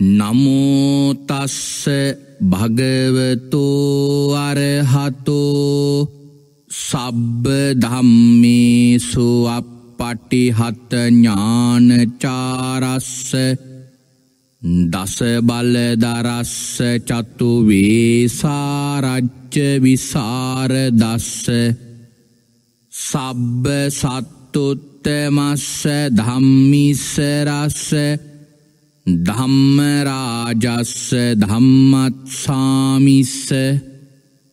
නමෝතස්ස භගවතෝ අරහතෝ සබ්බ ධම්මේසු අපපටිහත ඥානචාරස්ස දස බලදරස්ස චතු වේසාරච්ච විසාර දස්ස සබ්බ සත්තුත්තමස්ස ධම්මිස්සරස්ස ධම්මරාජස්ස ධම්මත්සාමිස්ස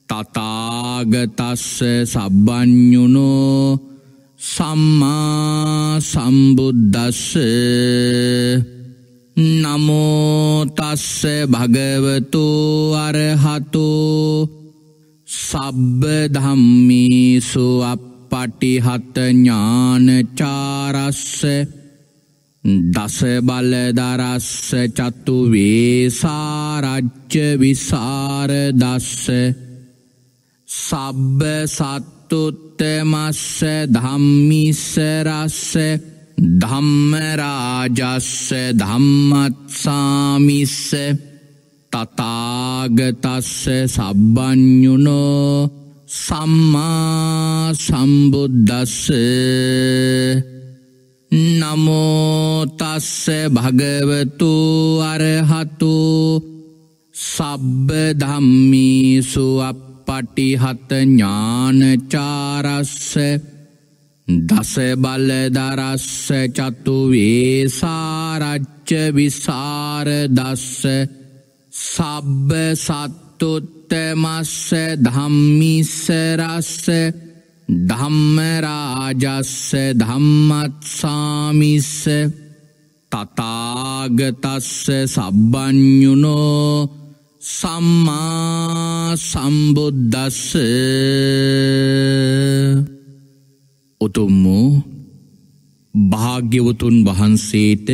තතාගතස්ස සබ්බඥුනෝ සම්මා සම්බුද්ධස්ස නමෝතස්ස භගවතු අරහතු සබ්බ ධම්මිසු අපපටිහත ඥානචාරස්ස දස බලදරස්ස චත්තු වේසාරච්ච විසාර දස්ස. සබ්බ සත්තුත්තමස්ස ධම්මිස්සරස්ස ධම්මරාජස්ස ධම්මත්සාමිස්ස. තතාගතස්ස සබ්බඥුනෝ සම්මා සම්බුද්ධස්ස නමෝතස්ස භගවතු අරහතු සබ්බ ධම්මිසු අපපටිහත ඥානචාරස්ස දස බලදරස්ස චතු වේසාරච්ච විසාර දස්ස සබ්බ සත්තුත්තමස්ස ධම්මිස්සරස්ස ධම්මරාජස්ස ධම්මත්සාමිස්ස තතාගතස්ස සබ්බඥුනෝ සම්මා සම්බුද්ධස්ස උතුම්මෝ භාග්‍යවතුන් වහන්සේට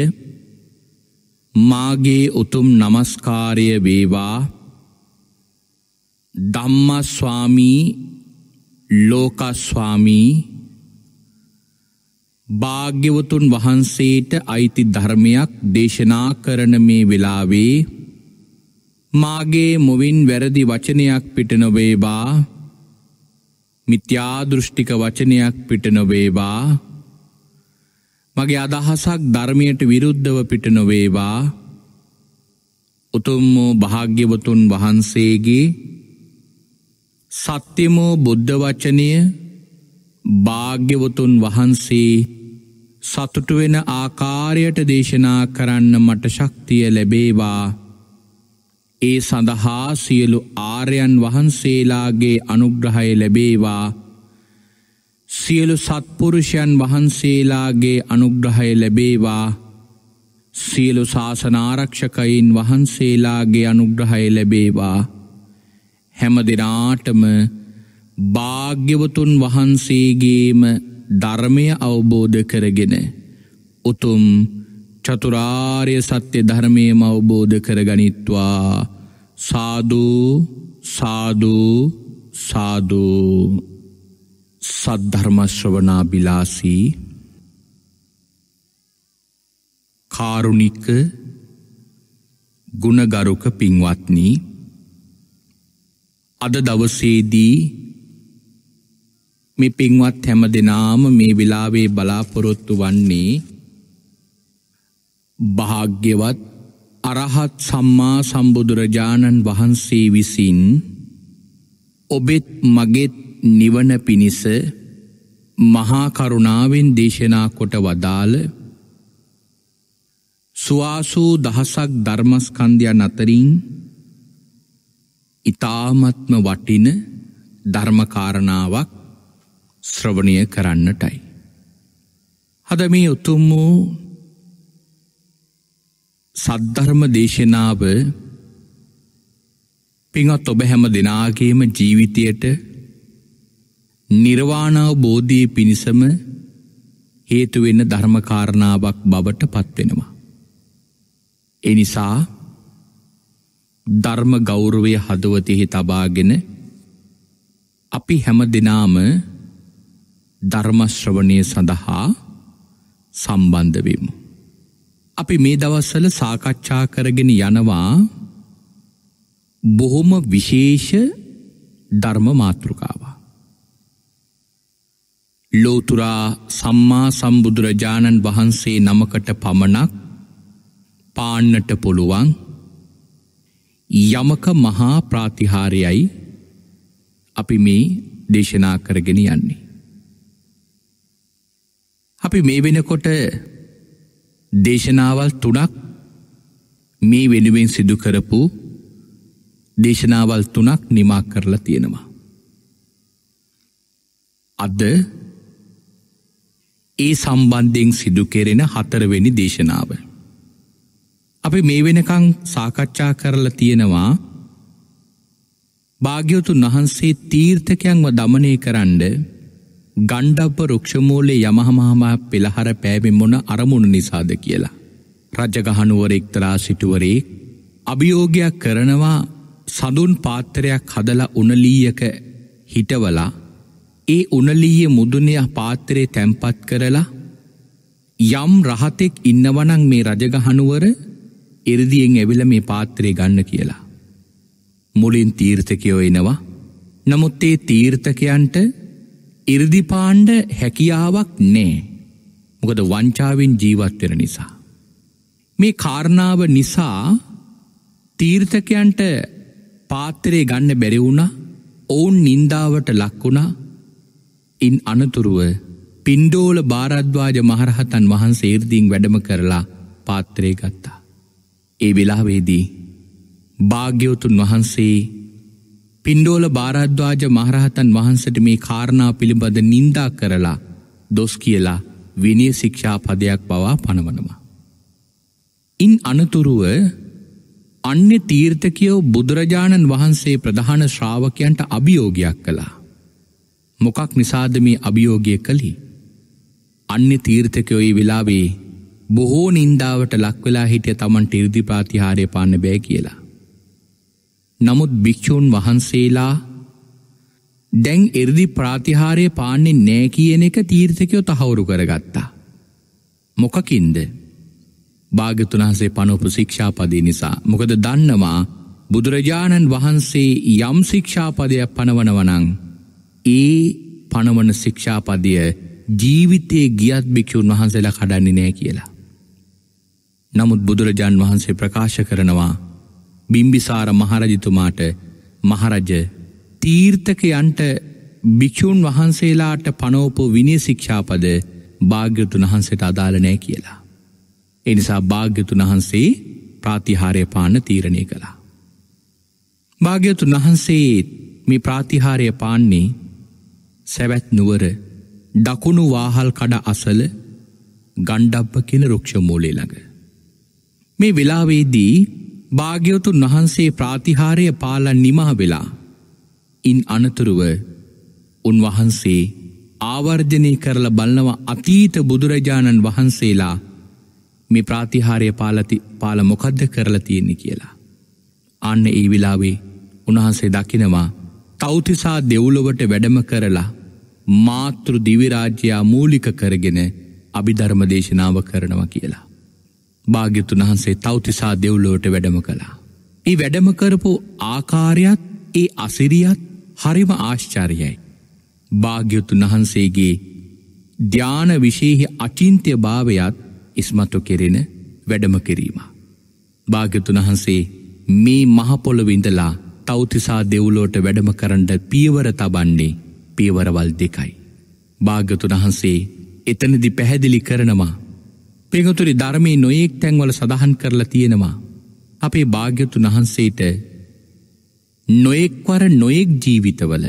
මාගේ උතුම් නමස්කාරය වේවා. ධම්මස්වාමී ලෝකස්වාමී. භාග්‍යවතුන් වහන්සේට අයිති ධර්මයක් දේශනා කරන මේ වෙලාවේ මාගේ මුවින් වැරදි වචනයක් පිට නොවේවා මිත්‍යාදෘෂ්ටික වචනයක් පිට නොවේවා මගේ අදහසක් ධර්මයට විරුද්ධව පිට නොවේවා උතුම් වූ භාග්‍යවතුන් වහන්සේගේ සත්‍යමෝ බුද්ධ වචනය භාග්‍යවතුන් වහන්සේ සතුටු වෙන ආකාරයට දේශනා කරන්න මට ශක්තිය ලැබේවා. ඒ සඳහා සියලු ආර්යන් වහන්සේලාගේ අනුග්‍රහය ලැබේවා. සියලු සත්පුරුෂයන් වහන්සේලාගේ අනුග්‍රහය ලැබේවා. සියලු ශාසනාරක්ෂකයින් වහන්සේලාගේ අනුග්‍රහය ලැබේවා. හැම දෙනාටම භාග්‍යවතුන් වහන්සේගේම ධර්මය අවබෝධ කරගෙන උතුම් චතුරාර්ය සත්‍ය ධර්මයම අවබෝධ කරගනිත්වා. සාධූ සාධූ සාධූ සද්ධර්මශ්‍රවනා බිලාසී කාරුණික ගුණගරුක පින්වත්නී අද දවසේදී මේ පින්වත් හැම දෙනාම මේ වෙලාවේ බලාපොරොත්තු වන්නේ භාග්‍යවත් අරහත් සම්මා සම්බුදුරජාණන් වහන්සේ විසින් ඔබෙත් මගෙත් නිවන පිණිස මහා කරුණාවෙන් දේශනා කොට වදාළ ස්වාසූ දහසක් ධර්මස්කන්ධයන් අතරින් ඉතාමත්ම වටින ධර්මකාරණාවක් ශ්‍රවණය කරන්නටයි. හද මේ උතුම් වූ සද්ධර්ම දේශනාව පිඟත් ඔබ හැම දෙනාගේම ජීවිතයට නිර්වාණාව බෝධී පිණිසම හේතුවෙන්න ධර්මකාරණාවක් බවට පත්වෙනවා. එනිසා ධර්ම ගෞරවය හදවතෙහි තබාගෙන අපි හැම දෙනාම ධර්මශ්‍රවණය සඳහා සම්බන්ධවෙමු. අපි මේ දවස්සල සාකච්ඡා කරගෙන යනවා බොහොම විශේෂ ධර්ම මාතෘකාව. ලෝතුරා සම්මා සම්බුදුරජාණන් වහන්සේ නමකට පමණක් පාන්නට පුළුවන් යමක මහා ප්‍රාතිහාරයයි අපි මේ දේශනා කරගෙන යන්නේ. අපි මේ වෙනකොට දේශනාවල් තුනක් මේ වෙනුවෙන් සිදු කරපු දේශනාවල් තුනක් නිමා කරලා තියෙනවා. අද ඒ සම්බන්ධයෙන් සිදු කෙරෙන හතරවෙනි දේශනාව. අපි මේ වෙනකං සාකච්ඡා කරලා තියෙනවා භාග්‍යවතුන් වහන්සේ තීර්ථකයන්ව දමනය කරන්න ගණ්ඩප්ප රුක්ෂමූලේ යමහමහමා පෙළහර පෑමෙන් මොන අරමුණු නිසාද කියලා. රජගහනුවර එක්තරා සිටුවරේ අභියෝගයක් කරනවා සඳුන් පාත්තරයක් හදලා උනලීයක හිටවලා ඒ උනලීය මුදුනය පාත්තරේ තැම්පත් කරලා යම් රහතෙක් ඉන්නවනං මේ රජගහනුවර එරදියෙන් ඇවිල මේ පාත්‍රය ගන්න කියලා. මුලින් තීර්ථකයෝ එනවා නමුත් ඒ තීර්ථකයන්ට ඉරදිපාණ්ඩ හැකියාවක් නෑ මොකද වංචාවෙන් ජීවත්වෙන නිසා. මේ කාරණාව නිසා තීර්ථකයන්ට පාත්තරේ ගන්න බැරිවුණ ඔවුන් නින්දාවට ලක්වුණා ඉන් අනතුරුව පින්ඩෝල භාරද්වාජ මහරහතන් වහන්සේ ඉර්දිීන් වැඩම කරලා පාත්‍රය ගත්තා. ඒ වෙලාවේදී භාග්‍යවතුන් වහන්සේ පින්ඩෝල භාරද්වාජ මහරහතන් වහන්සට මේ කාරණා පිළිබඳ නින්දා කරලා දොස් කියලා විනය ශික්ෂා පදයක් බවා පනවනවා. ඉන් අනතුරුව අන්‍ය තීර්ථකයෝ බුදුරජාණන් වහන්සේ ප්‍රධාන ශ්‍රාවකයන්ට අභියෝගයක් කළා. මොකක් නිසාද මේ අභියෝගය කළි. අන්‍ය තීර්ථකයොයි වෙලාවේ බොහෝ නින්දාවට ලක්වෙලා හිටිය තමන්ට ඉර්දි ප්‍රාතිහාරය පාන්න බෑ කියලා. නමුත් භික්‍ෂූන් වහන්සේලා දැන් එරදි ප්‍රාතිහාරය පාන්නේ නෑ කියන එක තීර්ථකයෝ තහවුරු කරගත්තා. මොකකින්ද භාගතුනහසේ පනොපු ශික්ෂාපදී නිසා මොකද දන්නවා බුදුරජාණන් වහන්සේ යම් ශික්ෂාපදයක් පනවනවනං ඒ පනවන ශික්ෂාපදිය ජීවිතයේ ගියත් භික්‍ෂූන් වහන්සේලා කඩන්නේ නෑ කියලා. නමුත් බුදුරජාන් වහන්සේ ප්‍රකාශ කරනවා බිම්බිසාර මහරජතුමාට මහරජ තීර්ථකයන්ට භික්‍ෂූන් වහන්සේලාට පනෝපු විනි ශික්ෂාපද භාග්‍යතුන් වහන්සේට අදාලනෑ කියලා. එනිසා භාග්‍යතුන් වහන්සේ ප්‍රාතිහාරය පාන්න තීරණය කළා. භාග්‍යතුන් වහන්සේ මේ ප්‍රාතිහාරය පාන්නේ සැවැත් නුවර දකුණු වාහල් කඩ අසල ගණ්ඩබ්බ කෙන රුක්ෂ මූලේ ළඟ. මේ වෙලාවේදී භාග්‍යවතුන් වහන්සේ ප්‍රාතිහාරය පාලන් නිමහ වෙලා ඉන් අනතුරුව උන්වහන්සේ ආවර්ජනය කරල බලනව අතීත බුදුරජාණන් වහන්සේලා මේ ප්‍රාතිහාරය පාලති පාල මොකද්ද කරලා තියෙන්නේ කියලා. අන්න ඒ විලාවේ උන්වහන්සේ දකිනවා තෞතිසා දෙව්ලොවට වැඩම කරලා මාතෘ දිවිරාජ්‍යයා මූලික කරගෙන අභිධර්ම දේශනාව කරනවා කියලා. භාග්‍යතුන් වහන්සේ තෞතිසා දෙව්ලෝට වැඩම කළා. ඒ වැඩම කරපු ආකාරයත් ඒ අසිරියත් හරිම ආශ්චාරයයි. භාග්‍යතුන් වහන්සේගේ ධ්‍යාන විශේහි අචින්ත්‍ය භාවයත් ඉස්මතු කෙරෙන වැඩම කිරීම. භාග්‍යතුන් වහන්සේ මේ මහපොළොවිඳලා තෞතිසා දෙව්ලෝට වැඩම කරන්නට පියවර තබන්නේ පියවරවල් දෙකයි. භාග්‍යතුන් වහන්සේ එතනදි පැහැදිලි කරනවා පිඟතුරි ධර්මය නොයෙක් තැන්වල සඳහන් කරලා තියෙනවා. අපේ භාග්‍යතුන් වහන්සේට නොයෙක්වර නොයෙක් ජීවිතවල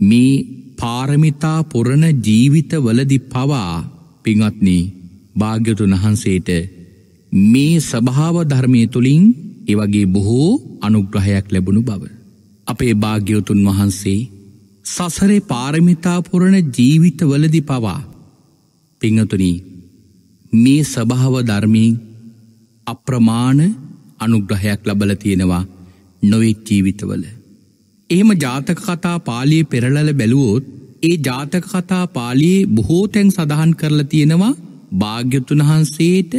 මේ පාරමිතා පුරණ ජීවිතවලදි පවා පිංත්නී භාග්‍යතුන් වහන්සේට මේ ස්වභාව ධර්මය තුළින් එවගේ බොහෝ අනුග්‍රහයක් ලැබුණු බව. අපේ භාග්‍යවතුන් වහන්සේ සසරේ පාරමිතාපුරණ ජීවිතවලදි පවා පිංහතුනී මේ සභාව ධර්මීන් අප්‍රමාණ අනුග්‍රහයක් ලබල තියෙනවා නොවෙක් ජීවිතවල. එහෙම ජාතක කතා පාලිය පෙරලල බැලුවෝත් ඒ ජාතක කතා පාලියේ බොහෝ තැන් සඳහන් කරලා තියෙනවා භාග්‍යතුන් වහන්සේට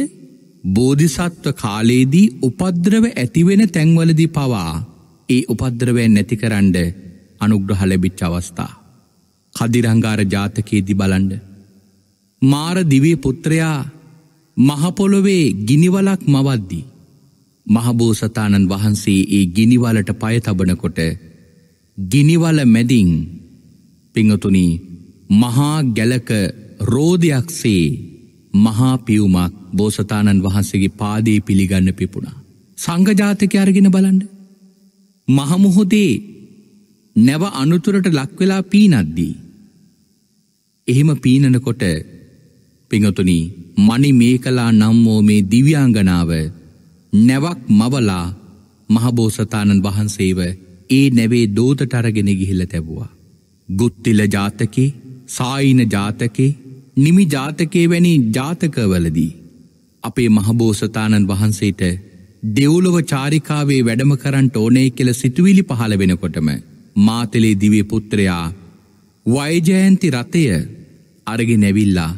බෝධිසත්ව කාලයේදී උපද්‍රව ඇතිවෙන තැන්වලදි පවා ඒ උපද්‍රවයන් නැතිකරන්ඩ අනුග්‍රහ ලැබිච්ච අවස්ථා. කදිරංගාර ජාතකයේදි බලන්ඩ. මාර දිවී පුත්‍රයා මහපොළොවේ ගිනිවලක් මවද්දී. මහබෝසතාණන් වහන්සේ ඒ ගිනිවලට පය තබනකොට ගිනිවල මැදින් පිංහතුනි මහා ගැලක රෝධයක්සේ මහා පියවමක් බෝසතාණන් වහන්සේගේ පාදේ පිළිගන්න පිපුණා. සංඝජාතක අරගෙන බලන්ඩ. මහමුහොදේ නැව අනුතුරට ලක්වෙලා පීනද්දී. එහෙම පීනනකොට පිඟතුනි මනි මේ කලා නම්මෝ මේ දිව්‍යංගනාව නැවක් මවලා මහබෝසතාණන් වහන්සේව ඒ නැවේ දෝතට අරගෙන ගිහිල්ල තැබවා. ගුත්තිල ජාතකේ සායින ජාතකේ නිමි ජාතකේ වැනි ජාතකවලදී. අපේ මහබෝසතාණන් වහන්සේට දෙව්ලොව චාරිකාවේ වැඩම කරන්ට ඕනේ කෙල සිතුවිලි පහළ වෙනකොටම මාතලේ දිවේ පුත්‍රයා වයිජයන්ති රථය අරගෙ නැවිල්ලා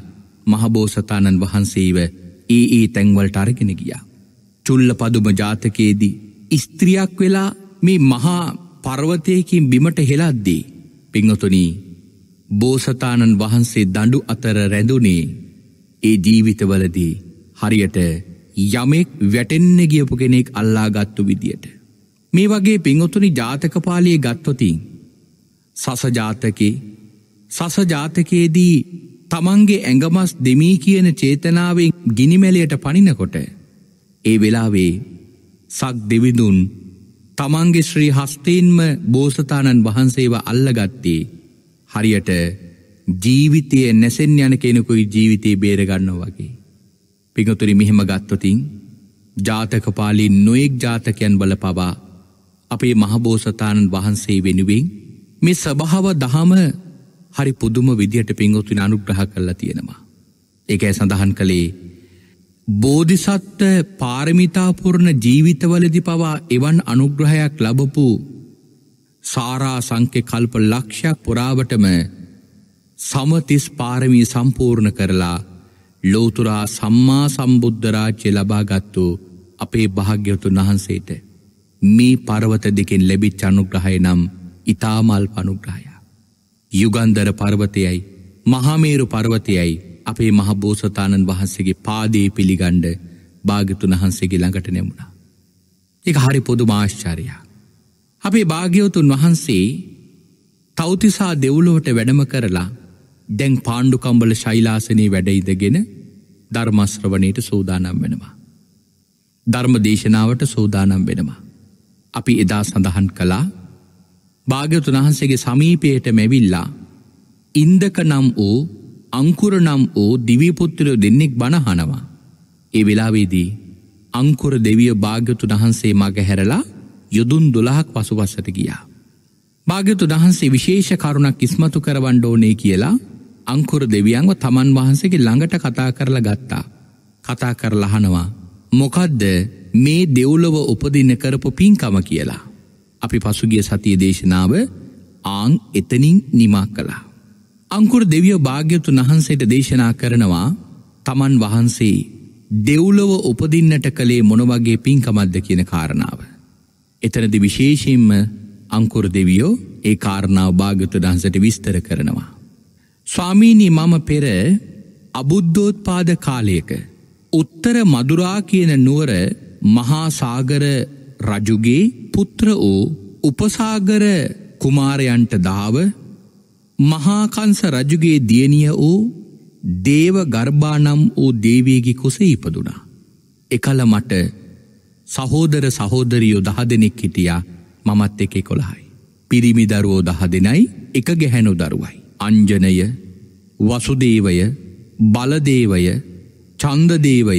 මහබෝසතාණන් වහන්සේව ඒ ඒ තැන්වලට අරගෙන ගියා. චුල්ල පදුම ජාතකයේදී ස්ත්‍රියක් වෙලා මේ මහා පර්වතයකින් බිමට හෙලද්දී පිංහතුනී බෝසතාණන් වහන්සේ දඩු අතර රැඳුනේ ඒ ජීවිතවලදී හරියට යමෙක් වැටෙන්න ගියපු කෙනෙක් අල්ලාගත්තු විදියට. මේ වගේ පිංහතුනි ජාතකපාලයේ ගත්තොතින් සසජාතකේ සසජාතකයේදී තමන්ගේ ඇඟමස් දෙමී කියන චේතනාවෙන් ගිනිමැලයට පනිනකොට ඒ වෙලාවේ සක් දෙවිදුන් තමන්ගේ ශ්‍රී හස්තීන්ම බෝසතාණන් වහන්සේව අල්ලගත්තේ හරියට ජීවිතය නැසෙන් යන කෙනෙකුයි ජීවිතයේ බේරගන්න වගේ. පිඟතුරි මෙහෙම ගත්තොතින් ජාතකපාලින් නොයෙක් ජාතකයන් බල පවා අපේ මහබෝසතාණන් වහන්සේ වෙනුවෙන් මේ සභාව දහම හරි පුදුම විදිහට පිංගොතුන අනුග්‍රහ කරලා තියෙනවා. ඒකයි සඳහන් කළේ බෝධිසත්ත පාරමිතාපුරණ ජීවිතවලදි පවා එවන් අනුග්‍රහයක් ලබපු සාරා සංකෙ කල්ප ලක්ෂයක් පුරාවටම සමතිස් පාරමී සම්පූර්ණ කරලා ලෝතුරා සම්මා සම්බුද්ධරාජ්‍ය ලබාගත්තු අපේ භාග්‍යවතුන් වහන්සේට මේ පරවත දෙකෙන් ලැබිච් අනුග්‍රහය නම් ඉතාමල් පනුග්‍රහය. යුගන්දර පර්වතයයි මහමේරු පර්වතයයි අපේ මහබෝසතාණන් වහන්සේගේ පාදේ පිළිගණ්ඩ භාගතුන් වහන්සේගේ ළඟට නැමුණා. එක හරි පොදු මාශ්චාරයක්. අපේ භාග්‍යවතුන් වහන්සේ තෞතිසා දෙව්ලොවට වැඩම කරලා දැන් පාණ්ඩුකම්බල ශෛලාසනී වැඩයිදගෙන ධර්මශ්‍රවනයට සූදානම් වෙනවා. ධර්ම දේශනාවට සූදානම් වෙනවා. අපි එදා සඳහන් කළා භාග්‍යතුන් වහන්සේගේ සමීපයට මැවිල්ලා ඉන්දක නම් වූ අංකුර නම් වූ දිවිපුත්‍රයෝ දෙන්නෙක් බණහනවා. ඒ වෙලාවේදී අංකුර දෙවිය භාග්‍යතුන් වහන්සේ මග හැරලා යුදුන් දොළහක් පසුපස්සට ගියා. භාග්‍යතු දහන්සේ විශේෂ කරුණක් ඉස්මතු කරවන්ඩ ඕනේ කියලා අංකුර දෙවියන්ව තමන් වහන්සේගේ ළඟට කතා කරලා ගත්තා. කතා කරලහනවා. මොකදද මේ දෙව්ලොව උපදින්න කරපු පින්කම කියලා. අපි පසුගිය සතිය දේශනාව ආං එතනින් නිමා කළා. අංකුර දෙවියෝ භාග්‍යතුන් වහන්සේට දේශනා කරනවා තමන් වහන්සේ දෙව්ලොව උපදින්නට කළේ මොනවගේ පින්කමද්ද කියන කාරණාව. එතනදි විශේෂයෙන්ම අංකුර දෙවියෝ ඒ කාරණාව භාගතු දහන්සට විස්තර කරනවා. ස්වාමීනී මම පෙර අබුද්ධෝත්පාද කාලයක උත්තර මදුරා කියන නුවර මහාසාගර රජුගේ පුත්‍ර වූ උපසාගර කුමාරයන්ට දාව මහාකංස රජුගේ දියණිය වූ දේව ගර්භානම් වූ දේවේගේ කුස ඉපදුනා. එකල මට සහෝදර සහෝදරියෝ දහ දෙනෙක් හිටියා මමත් එක කොළහයි. පිරිමි දරුවෝ දහ දෙනයි එක ගැහැනු දරුවයි. අංජනය වසුදේවය බලදේවය චන්දදේවය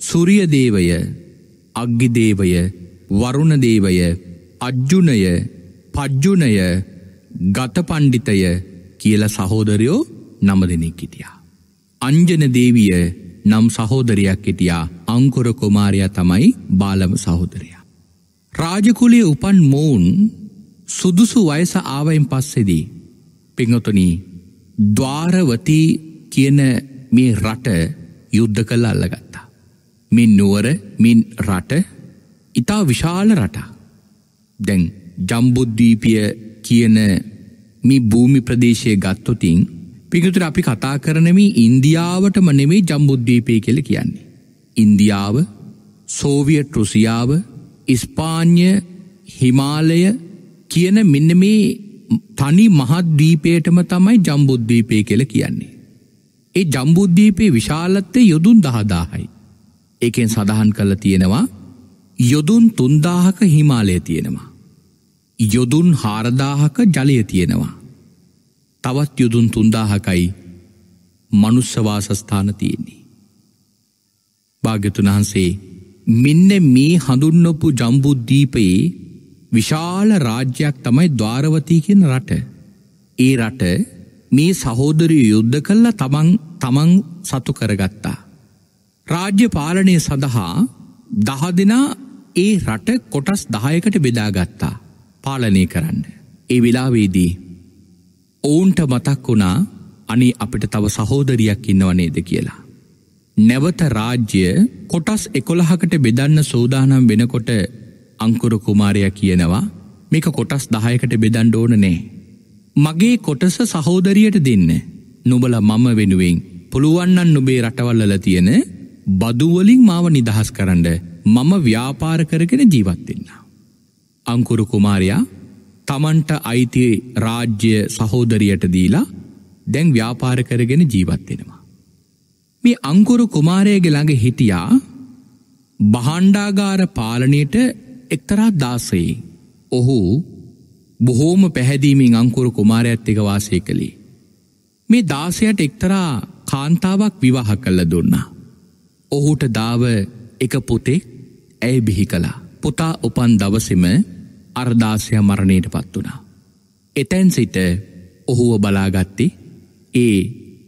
සුරියදේවය අග්ගිදේවය වරුණදේවය අජ්ජුනය පජ්ජුනය ගතපණ්ඩිතය කියල සහෝදරයෝ නම දෙනෙක් හිටියා. අංජන දේවිය නම් සහෝදරයක් හිටියා අංකුර කුමාරයා තමයි බාලම සහෝදරයා. රාජකුලේ උපන් මොවුන් සුදුසු වයස ආවයින් පස්සෙදී පිංහොතුනී ద్వාරවති කියන මේ රට යුද්ධ කළ අල්ලගත්තා. මින් නුවර මින් රට ඉතා විශාල රටා. දැන් ජම්බුද්ධීපිය කියන මේ භූමි ප්‍රදේශය ගත්තොතින් පිකතුර අපි කතා කරනමී ඉන්දියාවටම නෙමේ ජම්බුද්ධීපය කෙල කියන්නේ. ඉන්දියාව සෝවියට් රුසියාව ඉස්පාන්‍ය හිමාලය කියන මෙන්න මේ තනි මහත්දීපයටම තමයි ජම්බුද්ධීපය කෙල කියන්නේ. ඒ ජම්බුද්ධීපේ විශාලත්තය යොදුන් දහදාහයි. ඒකෙන් සඳහන් කළ තියෙනවා යොදුන් තුන්දාහක හිමාලය තියෙනවා. යොදුන් හාරදාහක ජලය තියෙනවා. තවත් යුදුන් තුන්දාහකයි මනුස්සවාසස්ථාන තියෙන්නේ. භාග්‍යතුන් වහන්සේ මෙන්න මේ හඳුන්නපු ජම්බුද්ධීපයේ විශාල රාජ්‍යයක් තමයි ධ්වාරවතී කියෙන රට. ඒ රට මේ සහෝදරය යුද්ධ කල්ල තමන් තමන් සතු කරගත්තා. රාජ්‍ය පාලනය සඳහා දහ දෙනා ඒ රට කොටස් දහයකට බෙදාගත්තා පාලනය කරන්න. ඒ වෙලාවේදී ඔවුන්ට මතක් වුණා අනි අපිට තව සහෝදරයක් ඉන්නවනේද කියලා. නැවත රාජ්‍ය කොටස් එකොළහකට බෙදන්න සෝදානම් වෙනකොට අංකුර කුමාරය කියනවා මේක කොටස් දහයකට බෙදන්ඩ ඕන නෑ. මගේ කොටස සහෝදරියට දෙන්න නුබල මම වෙනුවෙන් පුළුවන්නන් නුබේ රටවල්ලල තියෙන බදුවලින් මාව නිදහස් කරන්න මම ව්‍යාපාර කරගෙන ජීවත්වෙන්න. අංකුරු කුමාරයා තමන්ට අයිති රාජ්‍ය සහෝදරියට දීලා දැන් ව්‍යාපාර කරගෙන ජීවත්වෙනවා. මේ අංකුරු කුමාරයගේ ළඟ හිටියා බහන්්ඩාගාර පාලනයට එක්තරා දාසයේ ඔහු බොහෝම පැහැදීමින් අංකුරු කුමාරයත් එක වාසය කළේ. මේ දාසයට එක්තරා කාන්තාවක් විවාහ කල්ල දුන්නා. ඔහුට දාව එක පොතෙක් ඇය බිහි කලා පුතා උපන් දවසෙම අර්දාසය මරණයට පත් වනා. එතැන් සිට ඔහුව බලාගත්තේ ඒ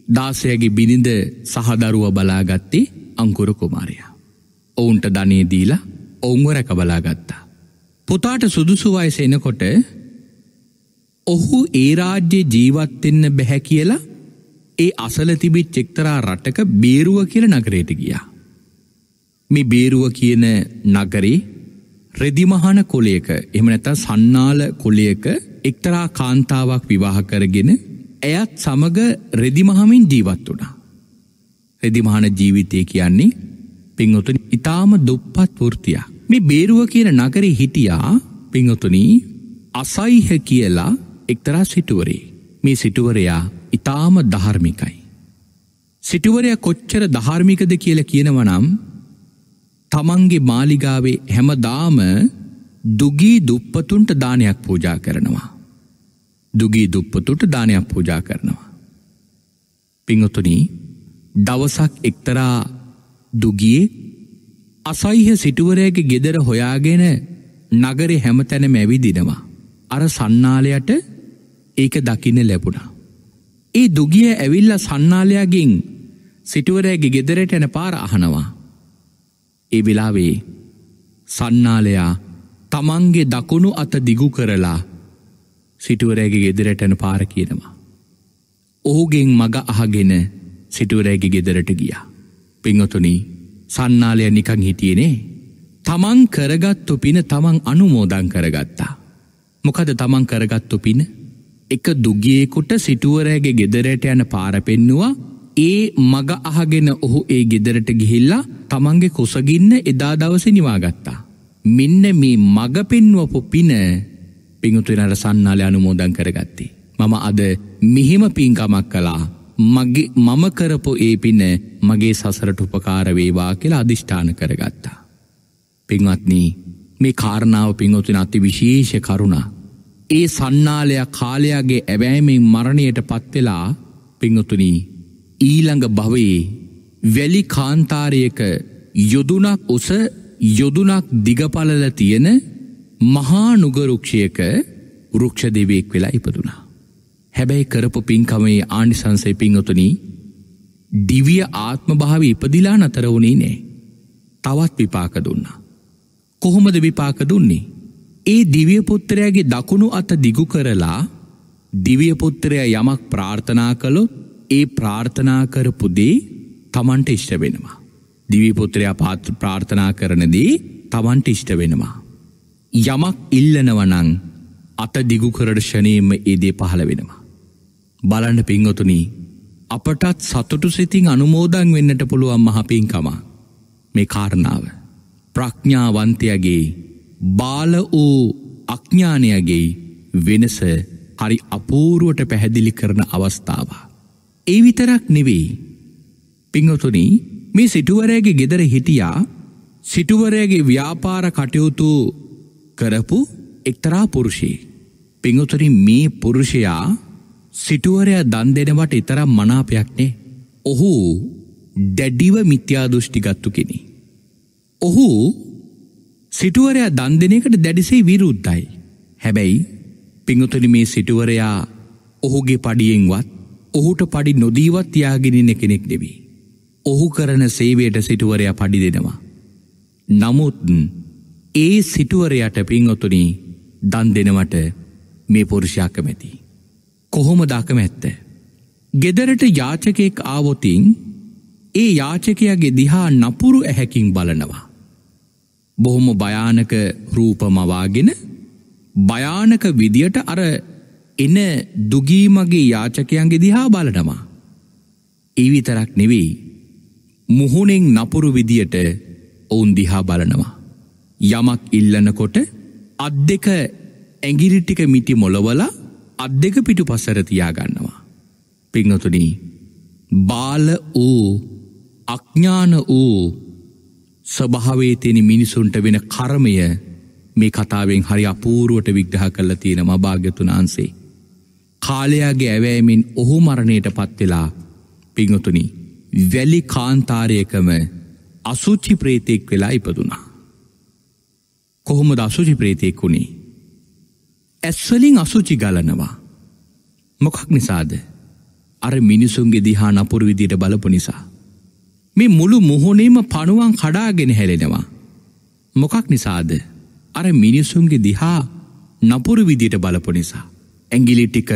දාසයගේ බිනිඳ සහදරුව බලාගත්තේ අංකුර කුමාරයා. ඔවුන්ට ධනයදීලා ඔවුන්ව රැක බලාගත්තා. පුතාට සුදුසු වයස එනකොට ඔහු ඒ රාජ්‍ය ජීවත්වෙන්න බැහැ කියලා ඒ අසල තිබිත් චෙක්තරා රටක බේරුව කියල නගරයට ගියා. මේ බේරුව කියන නගරේ රෙදිමහන කොලයක එමනැත සන්නාල කොලයක එක්තරා කාන්තාවක් විවාහ කරගෙන ඇයත් සමග රෙදිමහමින් ජීවත් වුණා. රෙදිමහන ජීවිතය කියන්නේ පිංහොතුන ඉතාම දුප්පත් වෘතිය. මේ බේරුව කියන නගරි හිටියා පිංහොතුනී අසයිහ කියලා එක්තරා සිටුවරේ මේ සිටුවරයා ඉතාම ධර්මිකයි. සිටුවරය කොච්චර ධර්මිකද කියල කියනවනම් තමන්ගේ මාලිගාවේ හැමදාම දුගී දුප්පතුන්ට දානයක් පූජා කරනවා. දුගී දුප්පතුට දානයක් පූජා කරනවා. පිංහතුනී දවසක් එක්තරා දුගියේ අසයිහ සිටුවරයගේ ගෙදර හොයාගෙන නගරෙ හැමතැනම ඇවිදිනවා. අර සන්නාලයට ඒක දකින්න ලැබුණා. ඒ දුගිය ඇවිල්ල සන්නාලයාගෙන් සිටුවරෑගේ ගෙදරට එන පාර අහනවා. ඒ වෙලාවේ සන්නාලයා තමන්ගේ දකුණු අත දිගු කරලා සිටුවරෑගේ ගෙදරටන පාර කියනවා. ඔහුගෙන් මග අහගෙන සිටුවරෑගේ ගෙදරට ගිය. පිංහතුනී සන්නාලය නිකං හිටියනේ තමන් කරගත්තු පින තමන් අනුමෝදං කරගත්තා. මොකද තමන් කරගත්තු පින එක දුගියෙකුට සිටුවරෑගේ ගෙදරට යන පාර පෙන්නවා ඒ මග අහගෙන ඔහු ඒ ගෙදරට ගිහිල්ලා තමන්ගේ කුසගින්න එදා දවස නිවාගත්තා. මෙන්න මේ මග පෙන්වපු පින පිංුතුනට සන්නාලය අනුමෝදන් කරගත්තේ. මම අද මිහිම පින්කමක් කලා මගේ මම කරපු ඒ පින්න මගේ සසරට උපකාරවේවා කියලා අධිෂ්ඨාන කරගත්තා. පින්වත්නී මේ කාරණාව පිංහොතුන අති විශේෂ කරුණා. ඒ සන්නාලයක් කාලයාගේ ඇවෑමෙන් මරණයට පත්වෙලා පිංහතුනී ඊළඟ භවයේ වැලි කාන්තාරයක යොදුනක් ඔස යොදුනක් දිගපලල තියෙන මහානුගරුක්ෂයක වෘක්ෂ දෙවෙක් වෙලා ඉපදුනා. හැබැයි කරපු පින්කමේ ආනිසංසය පිංහතුනී දිවිය ආත්ම භාව ඉපදිලා නතර වුණේ නෑ. තවත් විපාක දුන්නා. කොහොමද විපාක දුන්නේ. ඒ දිවියපුත්තරයාගේ දකුණු අත දිගු කරලා දිවියපුත්තරය යමක් ප්‍රාර්ථනා කළොත් ඒ ප්‍රාර්ථනා කරපු දේ තමන්ට ඉෂ්ට වෙනවා. දිවිපුත්‍රයා පාත්‍ර ප්‍රාර්ථනා කරනදී තමන්ට ඉෂ්ට වෙනවා. යමක් ඉල්ලනවනං අත දිගුකරට ෂනයෙන්ම ඒදේ පහළ වෙනවා. බලන්න පිංගොතුනී අපටත් සතුටු සිතින් අනුමෝදං වෙන්නට පුළුවන් මහපින්කමා මේ කාරණාව. ප්‍රඥාවන්තයගේ බාල වූ අඥ්ඥානයගේ වෙනස හරි අපූරුවට පැහැදිලි කරන අවස්ථාව. ඒ විතරක් නෙවෙයි. පිංහතුනී මේ සිටුවරයගේ ගෙදර හිටියා සිටුවරයගේ ව්‍යාපාර කටයුතු කරපු එක්තරා පුරුෂයේ. පිංහතුනි මේ පුරුෂයා සිටුවරය දන් දෙනවට ඉතරම් මනාපයක්නේ. ඔහු දැඩිව මිත්‍යාදෘෂ්ටිගත්තු කෙනෙ. ඔහු සිටුවරයා දන් දෙනකට දැඩිසේ විරුද්ධයි. හැබැයි පිංහතුනි මේ සිටුවරයා ඔහුගේ පඩියෙන්වත් ඔහුට පඩි නොදීවත් යාගෙනන්න කෙනෙක් දෙවී. ඔහු කරන සේවයට සිටුවරයා පඩි දෙනවා. නමුත් ඒ සිටුවරයට පින්ඔතුනී දන් දෙනවට මේ පුරුෂයාකමැති. කොහොම දකම ඇත්ත. ගෙදරට යාචකයෙක් ආවොතින් ඒ යාචකයාගේ දිහා නපුරු ඇහැකින් බලනවා. බොහොම භයානක රූපමවාගෙන භයානක විදියට අර එන දුගීමගේ යාචකයන්ගේ දිහා බලනවා. ඒ විතරක් නෙවෙයි මුහුණෙන් නපුරු විදියට ඔවුන් දිහා බලනවා. යමක් ඉල්ලනකොට අත් දෙක ඇගිරිටික මිටි මොලවල අත් දෙක පිටු පස්සර තියාගන්නවා. පිංහතුනී බාල වූ අඥ්ඥාන වූ ස්වභාවේ තියෙන මිනිසුන්ට වෙන කරමය මේ කතාවෙන් හරි අපූරුවට විග්‍රහ කල්ල තියෙන මභාග්‍යතුන් වහන්සේ. කාලයාගේ ඇවෑමින් ඔහු මරණයට පත්වෙලා පිංහතුනි වැලි කාන්තාරයකම අසුච්චි ප්‍රේතෙක් වෙලා ඉපදුනා. කොහොම දසුචි ප්‍රේතයෙක් වුණේ. ඇස්වලින් අසුචි ගලනවා. මොකක් නිසාද අර මිනිසුන්ගේ දිහා නපුරු විදියට බලපු නිසා. මේ මුළු මුහුණේම පනුවන් කඩාගෙන හැලෙනවා. මොකක් නිසාද අර මිනිසුන්ගේ දිහා නපුරු විදියට බලපු නිසා. ඇගිලි ටික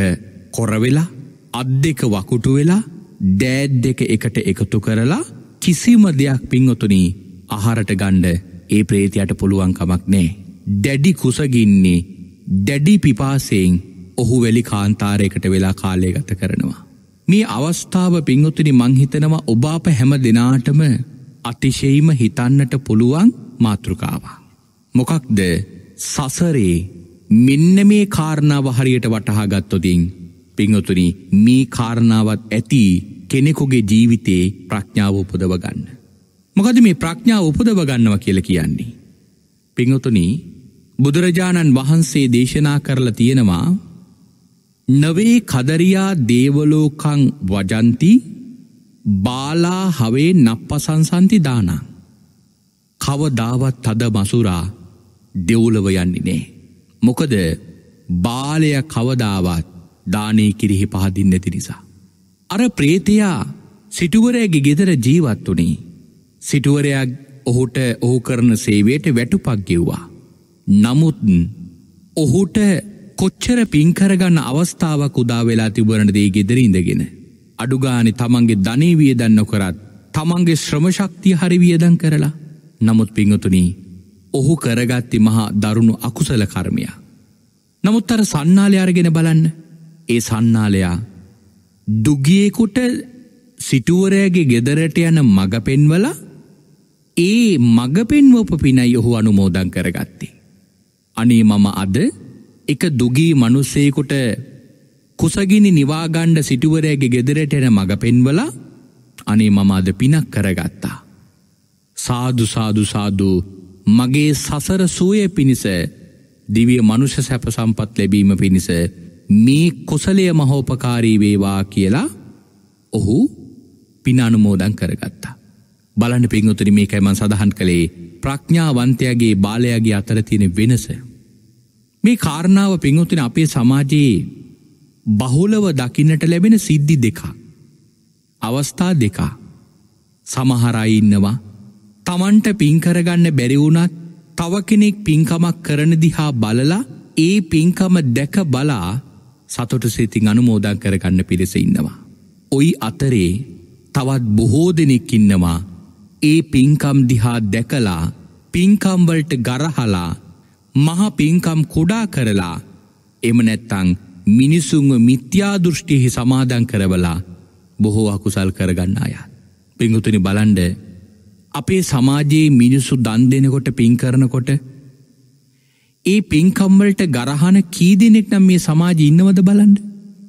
කොරවෙලා අත් දෙක වකුටු වෙලා දෑත් දෙක එකට එකතු කරලා කිසිම දෙයක් පින්ඔතුනී අහරට ගණ්ඩ ඒ ප්‍රේතියට පුළුවන්කමක් නෑ. දැඩි කුසගින්නේ දැඩි පිපාසයෙන් ඔහු වැලි කාන්තාරයකට වෙලා කාලය ගත කරනවා. මේ අවස්ථාව පින්ඔතුනි මංහිතනවා ඔබාප හැම දෙනාටම අතිශයීම හිතන්නට පුළුවන් මාතෘකාව. මොකක්ද සසරේ මෙන්න මේ කාරණාව හරියට වටහාගත්තොතින් පිංහතුනි මේ කාරණාවත් ඇති කෙනෙකුගේ ජීවිතේ ප්‍රඥාව උපදව ගන්න. මොකද මේ ප්‍රඥාව උපදව ගන්නව කියල කියන්නේ. පිංහතුනි බුදුරජාණන් වහන්සේ දේශනා කරලා තියෙනවා නවේ කදරයා දේවලෝකං වජන්ති බාලා හවේ නප්පසංසන්ති දානා. කවදාවත් තද මසුරා දෙව්ලව යන්නේ නෑ. මොකද බාලය කවදාවත් දානය කිරිහි පහදින්න ඇති නිසා. අර ප්‍රේතයා සිටුවරයගේ ගෙදර ජීවත් වනේ. සිටුවරයක් ඔහුට ඔහු කරන සේවයට වැටුපක් ගෙව්වා. නමුත් ඔහුට කොච්චර පින්කරගන්න අවස්ථාවක් උදා වෙලා තිබරණ දේ ගෙදර ඉඳගෙන. අඩුගානි තමන්ගේ ධනී වියදන්න කරත් තමන්ගේ ශ්‍රමශක්තිය හරි වියදන් කරලා නමුත් පිංහතුනී ඔහු කරගත්ති මහා දරුණු අකුසල කර්මයක්. නමුත් අර සන්නාලය අරගෙන බලන්න ඒ සන්නාලයා දුගියෙකුට සිටුවරයගේ ගෙදරට යන මඟ පෙන්වල ඒ මඟ පෙන්වප පිනයි ඔහු අනුමෝදන් කරගත්තේ. අනේ මම අද එක දුගී මනුස්සේකුට කුසගිනි නිවාගණ්ඩ සිටුවරයගේ ගෙදරට එන මඟ පෙන්වල අනේ මම අද පිනක් කරගත්තා. සාදු සාදු සාදු මගේ සසර සූය පිණිස දිවිය මනුෂ සැප සම්පත් ලැබීම පිණිස මේ කොසලය මහෝපකාරී වේවා කියලා ඔහු පිනානුමෝදන් කරගත්තා. බලන්න පිංහතුරි මේකයිමන් සඳහන් කළේ ප්‍රඥාවන්තයගේ බාලයගේ අතර තියෙන වෙනස. මේ කාරණාව පිංහතුන අපේ සමාජයේ බහුලව දකින්නට ලැබෙන සිද්ධි දෙකා. අවස්ථා දෙකා. සමහරයින්නවා තමන්ට පින්කරගන්න බැරිවුණත් තව කෙනෙක් පින්කමක් කරන දිහා බලලා ඒ පින්කම දැක බලා සතුටු සිතින් අනුමෝදන් කරගන්න පිරිස ඉන්නවා. ඔයි අතරේ තවත් බොහෝ දෙනෙක් ඉන්නවා ඒ පින්කම් දිහා දැකලා පින්කම්වලට ගරහලා මහ පින්කම් කුඩා කරලා එම නැත්තං මිනිසුන්ව මිත්‍යාදෘෂ්ටිහි සමාදන් කරවලා බොහෝ අකුසල් කරගන්න අය. පිංගුතුනි බලන්ඩ අපේ සමාජයේ මිනිස්සු දන් දෙනකොට පින් කරනකොට ඒ පින්කම්වලට ගරහන කී දෙනෙක් නම් මේ සමාජ ඉන්නවද බලන්ඩ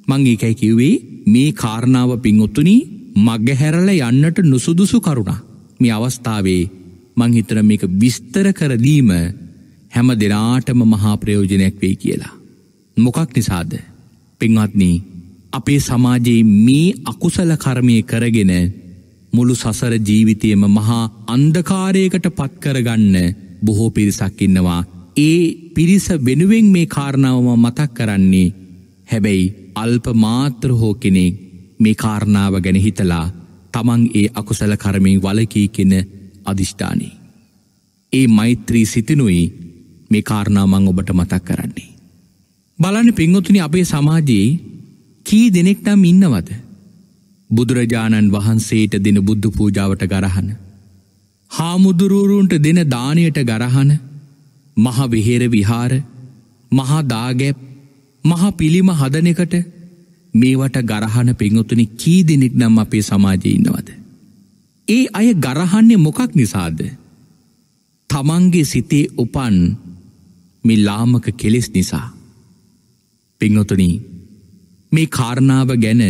මං ඒකයි කිව්වේ මේ කාරණාව පින්ඔත්තුනි මගහැරල යන්නට නුසුදුසු කරුණා මේ අවස්ථාවේ මංහිතර මේක විස්තර කරදීම හැම දෙනාටම මහා ප්‍රයෝජනයක් වෙයි කියලා. මොකක් නිසාද? පින්වත්නී අපේ සමාජයේ මේ අකුසල කර්මය කරගෙන මුළු සසර ජීවිතයම මහා අන්දකාරයකට පත්කරගන්න බොහෝ පිරිසක් ඉන්නවා. ඒ පිරිස වෙනුවෙන් මේ කාරණාවම මතක් කරන්නේ හැබැයි අල්ප මාත්‍ර හෝ කෙනෙක් මේ කාරණාව ගැන හිතලා තමන් ඒ අකුසල කරමින් වලකී කෙන අධිෂ්ඨානී. ඒ මෛත්‍රී සිතිනුයි මේ කාරණාමං ඔබට මතක් කරන්නේ. බලන්න පිංගොතුනි අපේ සමාජයේ කී දෙනෙක් නම් ඉන්නවද. බුදුරජාණන් වහන්සේට දෙන බුද්ධ පූජාවට ගරහන. හාමුදුරුවරුන්ට දෙන දානයට ගරහන මහ විහෙර විහාර මහා දාගැප් මහ පිළිම හදනකට මේවට ගරහන පිංහොතුනි කී දෙනෙක් නම් අපේ සමාජය ඉන්නවද. ඒ අය ගරහන්නේ මොකක් නිසාද. තමන්ගේ සිතේ උපන් මි ලාමක කෙලෙස් නිසා. පිංහොතුනී මේ කාරණාව ගැන